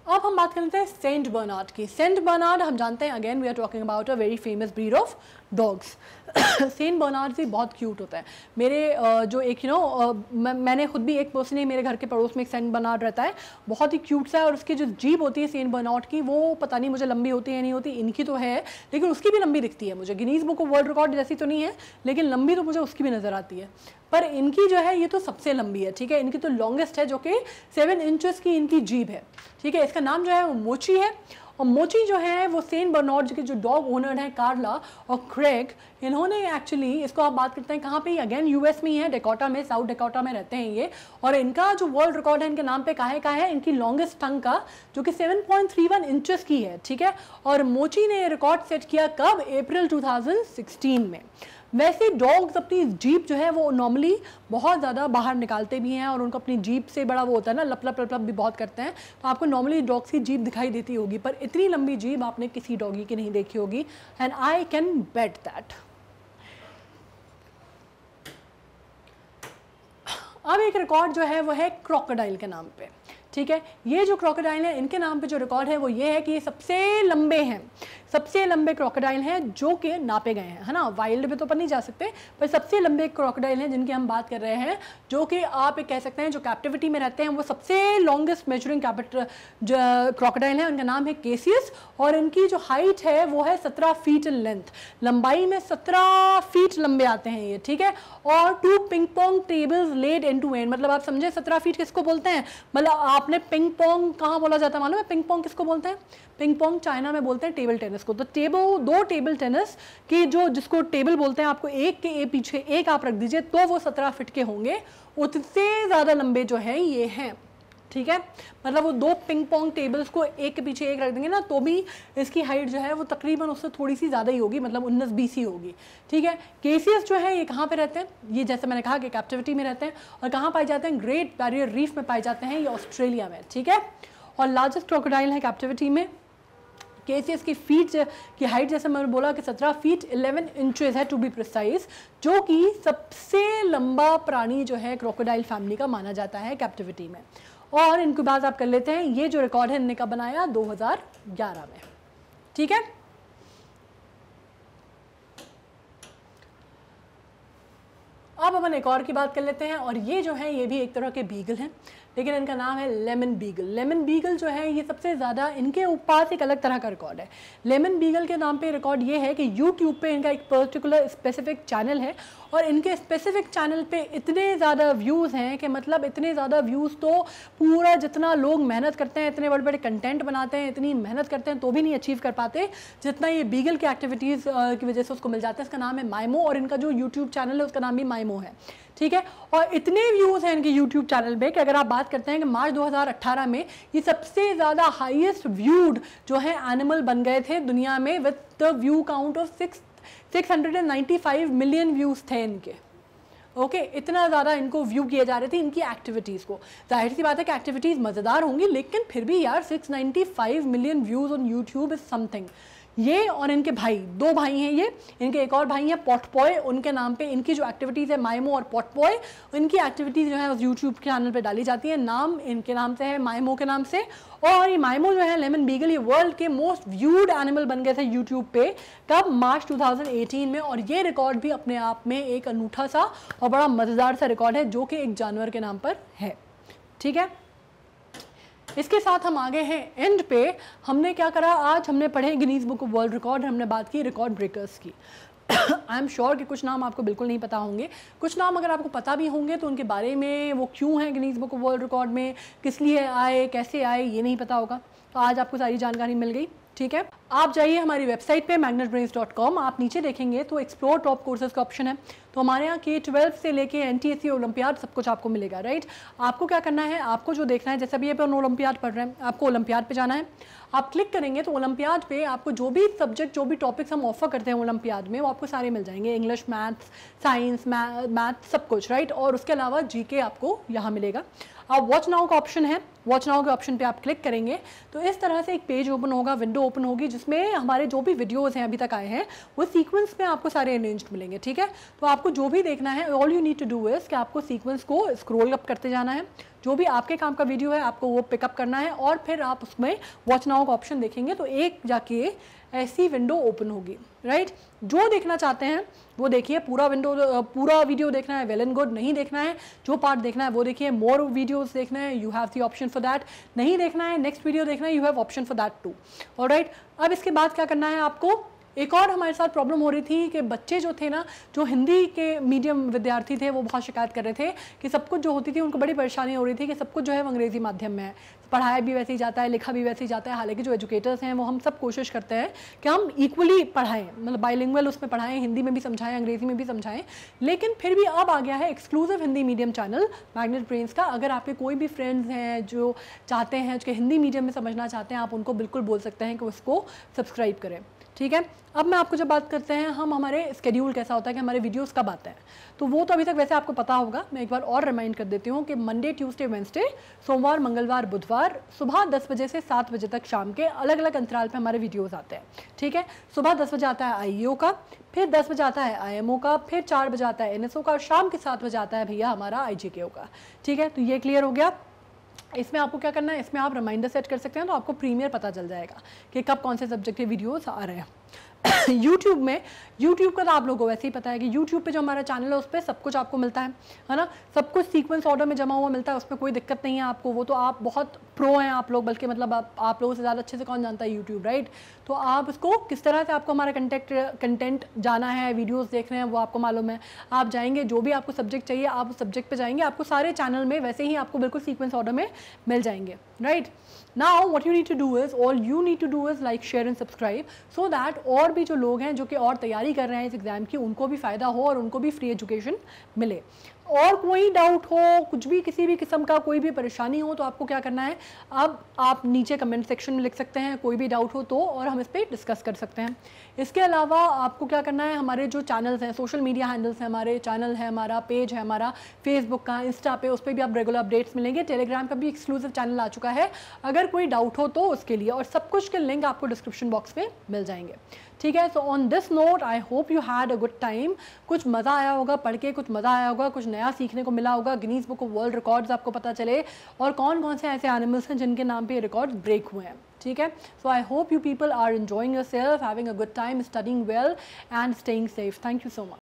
अब हम बात करते हैं सेंट बर्नार्ड की। सेंट बर्नार्ड हम जानते हैं again we are talking about a very famous breed of dogs Saint Bernard बहुत क्यूट होता है। मेरे जो एक यू नो मैंने खुद भी एक पर्सनली मेरे घर के पड़ोस में एक सेंट बर्नार्ड रहता है। बहुत ही क्यूट सा है और उसकी जो जीप होती है सेंट बर्नार्ड की, वो पता नहीं मुझे लंबी होती है नहीं होती, इनकी तो है, लेकिन उसकी भी लंबी दिखती है मुझे। Guinness book of world record जैसी तो नहीं है, लेकिन लंबी तो मुझे उसकी भी नज़र आती है। पर इनकी जो है, ये तो सबसे लंबी है, ठीक है? इनकी तो लॉन्गेस्ट है, जो कि सेवन इंचज़ की इनकी जीप है। ठीक है, इसका नाम जो है वो मोची है और मोची जो है, वो सेन बर्नॉर्ड के जो डॉग ओनर हैं, कार्ला और क्रेग, इन्होंने एक्चुअली इसको आप बात करते हैं, कहाँ पे अगेन यूएस में ही है, डेकोटा में, साउथ डेकोटा में रहते हैं ये। और इनका जो वर्ल्ड रिकॉर्ड है, इनके नाम पे काहे का है, इनकी लॉन्गेस्ट टंग का, जो कि 7.31 इंचेस की है, ठीक है? और मोची ने रिकॉर्ड सेट किया कब? अप्रैल 2016 में। वैसे डॉग्स अपनी जीप जो है वो नॉर्मली बहुत ज़्यादा बाहर निकालते भी हैं और उनको अपनी जीप से बड़ा वो होता है ना लप लप लप लप भी बहुत करते हैं। तो आपको नॉर्मली डॉग्स की जीप दिखाई देती होगी, पर इतनी लंबी जीप आपने किसी डॉगी की नहीं देखी होगी। And I can bet that अब एक रिकॉर्ड जो है वो है क्रोकोडाइल के नाम पे। ठीक है? ये जो क्रोकोडाइल है, इनके नाम पे जो रिकॉर्ड है वो ये है कि ये सबसे लंबे हैं। सबसे लंबे क्रोकोडाइल हैं जो कि नापे गए हैं, है ना? वाइल्ड में तो पर नहीं जा सकते, पर सबसे लंबे क्रोकोडाइल हैं जिनकी हम बात कर रहे हैं, जो कि आप कह सकते हैं, जो कैप्टिविटी में रहते हैं, वो सबसे लॉन्गेस्ट मेजरिंग कैपिटल जो क्रोकोडाइल है, उनका नाम है केसियस और इनकी जो हाइट है, वो है सत्रह फीट लेंथ लंबाई में सत्रह फीट लंबे आते हैं ये, ठीक है? और two ping pong tables laid end to end मतलब आप समझे, सत्रह फीट किसको बोलते हैं? मतलब आपने पिंग पोंग कहाँ बोला जाता है मालूम है? पिंग पोंग किसको बोलते हैं? पिंग पोंग चाइना में बोलते हैं टेबल टेनिस को। तो टेबल, दो टेबल टेनिस की जो, जिसको टेबल बोलते हैं, आपको एक के ए, पीछे एक आप रख दीजिए तो वो सत्रह फिट के होंगे। उतने ज़्यादा लंबे जो हैं, ये हैं। ठीक है? मतलब वो दो पिंग पोंग टेबल्स को एक के पीछे एक रख देंगे ना तो भी इसकी हाइट जो है, वो तकरीबन उससे थोड़ी सी ज़्यादा ही होगी मतलब उन्नीस बीस ही होगी। ठीक है? केसीएस जो है, ये कहाँ पे रहते हैं? ये जैसे मैंने कहा कि कैप्टिविटी में रहते हैं, और कहाँ पाए जाते हैं? ग्रेट बैरियर रीफ में पाए जाते हैं, ये ऑस्ट्रेलिया में। ठीक है? और लार्जेस्ट क्रोकोडाइल है कैप्टिविटी में केसीएस की फीट की हाइट जैसे मैंने बोला कि 17 फीट 11 इंचेस है टू बी प्रिसाइज जो कि सबसे लंबा प्राणी जो है क्रोकोडाइल फैमिली का माना जाता है कैप्टिविटी में। और इनकी बात आप कर लेते हैं, ये जो रिकॉर्ड है इनने का बनाया? 2011 में। ठीक है? अब अपन एक और की बात कर लेते हैं, और ये जो है, ये भी एक तरह के बीगल हैं। लेकिन इनका नाम है लेमन बीगल। लेमन बीगल जो है, ये सबसे ज़्यादा इनके पास एक अलग तरह का रिकॉर्ड है। लेमन बीगल के नाम पे रिकॉर्ड ये है कि यूट्यूब पे इनका एक पर्टिकुलर स्पेसिफिक चैनल है और इनके स्पेसिफिक चैनल पे इतने ज़्यादा व्यूज़ हैं कि मतलब इतने ज़्यादा व्यूज़ तो पूरा जितना लोग मेहनत करते हैं, इतने बड़े बड़े कंटेंट बनाते हैं, इतनी मेहनत करते हैं तो भी नहीं अचीव कर पाते। जितना ये बीगल की एक्टिविटीज़ की वजह से उसको मिल जाता है, इसका नाम है माइमो और इनका जो यूट्यूब चैनल है, उसका नाम भी माइमो है। ठीक है? और इतने व्यूज़ हैं इनके यूट्यूब चैनल पे कि अगर आप बात करते हैं कि मार्च 2018 में ये सबसे ज़्यादा हाईएस्ट व्यूड जो है एनिमल बन गए थे दुनिया में with the view count of six six hundred and ninety five million views थे इनके। ओके okay, इतना ज़्यादा इनको व्यू किए जा रहे थे इनकी एक्टिविटीज़ को। ज़ाहिर सी बात है कि एक्टिविटीज़ मज़ेदार होंगी लेकिन फिर भी यार 695 million views on YouTube is something ये और इनके भाई, दो भाई हैं ये, इनके एक और भाई हैं पॉटपॉय उनके नाम पे इनकी जो एक्टिविटीज़ है माइमो और पॉटपॉय इनकी एक्टिविटीज़ जो है उस यूट्यूब चैनल पे डाली जाती है। नाम इनके नाम से है माइमो के नाम से। और ये माइमो जो है लेमन बीगल ये वर्ल्ड के मोस्ट व्यूड एनिमल बन गए थे यूट्यूब पे, कब? मार्च 2018 में। और ये रिकॉर्ड भी अपने आप में एक अनूठा सा और बड़ा मज़ेदार सा रिकॉर्ड है, जो कि एक जानवर के नाम पर है। ठीक है? इसके साथ हम आगे हैं। एंड पे हमने क्या करा? आज हमने पढ़े Guinness book of world record हमने बात की रिकॉर्ड ब्रेकर्स की। आई एम श्योर कि कुछ नाम आपको बिल्कुल नहीं पता होंगे। कुछ नाम अगर आपको पता भी होंगे तो उनके बारे में वो क्यों हैं Guinness book of world record में? किस लिए आए? कैसे आए? ये नहीं पता होगा। तो आज आपको सारी जानकारी मिल गई। ठीक है? आप जाइए हमारी वेबसाइट पे magnetbrains.com आप नीचे देखेंगे तो एक्सप्लोर टॉप कोर्सेज का ऑप्शन है। तो हमारे यहाँ के ट्वेल्थ से लेके एन टी एस ओलंपियाड सब कुछ आपको मिलेगा राइट आपको क्या करना है? आपको जो देखना है, जैसे अभी अपन ओलंपियाड पढ़ रहे हैं, आपको ओलंपियाड पे जाना है। आप क्लिक करेंगे तो ओलंपियाड पे आपको जो भी सब्जेक्ट जो भी टॉपिक्स हम ऑफ़र करते हैं ओलंपियाड में, वो आपको सारे मिल जाएँगे। इंग्लिश मैथ्स साइंस मैथ सब कुछ राइट और उसके अलावा जीके आपको यहाँ मिलेगा। आप वॉच नाउ का ऑप्शन है। वॉच नाउ के ऑप्शन पे आप क्लिक करेंगे। तो इस तरह से एक पेज ओपन होगा विंडो ओपन होगी, जिसमें हमारे जो भी वीडियोस हैं अभी तक आए हैं, वो सीक्वेंस में आपको सारे अरेंज्ड मिलेंगे, ठीक है? तो आपको जो भी देखना है all you need to do is कि आपको सीक्वेंस को स्क्रोल अप करते जाना है। जो भी आपके काम का वीडियो है, आपको वो पिकअप करना है और फिर आप उसमें वॉच नाउ का ऑप्शन देखेंगे तो एक जाके ऐसी विंडो ओपन होगी राइट जो देखना चाहते हैं, वो देखिए, पूरा विंडो पूरा वीडियो देखना है वेल एंड गुड नहीं देखना है। जो पार्ट देखना है, वो देखिए मोर वीडियोस देखना है you have the option for that नहीं देखना है नेक्स्ट वीडियो देखना है you have option for that too और अब इसके बाद क्या करना है आपको? एक और हमारे साथ प्रॉब्लम हो रही थी कि बच्चे जो थे ना, जो हिंदी के मीडियम विद्यार्थी थे, वो बहुत शिकायत कर रहे थे कि सब कुछ जो होती थी, उनको बड़ी परेशानी हो रही थी कि सब कुछ जो है अंग्रेज़ी माध्यम में है। पढ़ाया भी वैसे ही जाता है, लिखा भी वैसे ही जाता है, हालाँकि जो एजुकेटर्स हैं वो हम सब कोशिश करते हैं कि हम इक्वली पढ़ाएँ मतलब बाइलिंगुअल उसमें पढ़ाएँ, हिंदी में भी समझाएँ, अंग्रेज़ी में भी समझाएँ। लेकिन फिर भी अब आ गया है exclusive Hindi medium channel Magnet Brains का। अगर आपके कोई भी फ्रेंड्स हैं जो चाहते हैं जो हिंदी मीडियम में समझना चाहते हैं, आप उनको बिल्कुल बोल सकते हैं कि उसको सब्सक्राइब करें। ठीक है? अब मैं आपको जब बात करते हैं, हम हमारे स्केड्यूल कैसा होता है कि हमारे वीडियोस कब आते हैं? तो वो तो अभी तक वैसे आपको पता होगा, मैं एक बार और रिमाइंड कर देती हूँ कि मंडे ट्यूसडे वेंसडे सोमवार, मंगलवार, बुधवार, सुबह दस बजे से सात बजे तक शाम के अलग अलग अंतराल पे हमारे वीडियोस आते हैं, ठीक है? सुबह दस बजे आता है आई का, फिर दस बजे आता है आईएमओ का, फिर चार बजे आता है एनएसओ का, और शाम के सात बजे आता है भैया हमारा आई का, ठीक है? तो ये क्लियर हो गया। इसमें आपको क्या करना है? इसमें आप रिमाइंडर सेट कर सकते हैं तो आपको प्रीमियर पता चल जाएगा कि कब कौन से सब्जेक्ट के वीडियोस आ रहे हैं। यूट्यूब में यूट्यूब का तो आप लोगों को वैसे ही पता है कि यूट्यूब पे जो हमारा चैनल है उस पर सब कुछ आपको मिलता है है ना? सब कुछ सीक्वेंस ऑर्डर में जमा हुआ मिलता है उसमें कोई दिक्कत नहीं है आपको वो तो आप बहुत प्रो हैं आप लोग बल्कि मतलब आप, आप लोगों से ज़्यादा अच्छे से कौन जानता है यूट्यूब राइट तो आप उसको किस तरह से आपको हमारा कंटेक्ट कंटेंट जाना है वीडियोज़ देख रहे हैं वो आपको मालूम है। आप जाएँगे जो भी आपको सब्जेक्ट चाहिए आप उस सब्जेक्ट पर जाएँगे आपको सारे चैनल में वैसे ही आपको बिल्कुल सीक्वेंस ऑर्डर में मिल जाएँगे right now what you need to do is all you need to do is like share and subscribe so that और भी जो लोग हैं जो कि और तैयारी कर रहे हैं इस एग्ज़ाम की, उनको भी फ़ायदा हो और उनको भी फ्री एजुकेशन मिले। और कोई डाउट हो, कुछ भी किसी भी किस्म का कोई भी परेशानी हो तो आपको क्या करना है? अब आप नीचे कमेंट सेक्शन में लिख सकते हैं, कोई भी डाउट हो तो और हम इस पर डिस्कस कर सकते हैं। इसके अलावा आपको क्या करना है? हमारे जो चैनल्स हैं सोशल मीडिया हैंडल्स हैं हमारे चैनल है हमारा पेज है हमारा फेसबुक का इंस्टा पे, उस पर भी आप रेगुलर अपडेट्स मिलेंगे। टेलीग्राम का भी एक्सक्लूसिव चैनल आ चुका है। अगर कोई डाउट हो तो उसके लिए, और सब कुछ के लिंक आपको डिस्क्रिप्शन बॉक्स में मिल जाएँगे। ठीक है? So on this note I hope you had a good time कुछ मज़ा आया होगा पढ़ के, कुछ मज़ा आया होगा, कुछ नया सीखने को मिला होगा। Guinness book of world records आपको पता चले। और कौन कौन से ऐसे एनिमल्स हैं जिनके नाम पे रिकॉर्ड ब्रेक हुए हैं? ठीक है? So I hope you people are enjoying yourself having a good time studying well and staying safe thank you so much.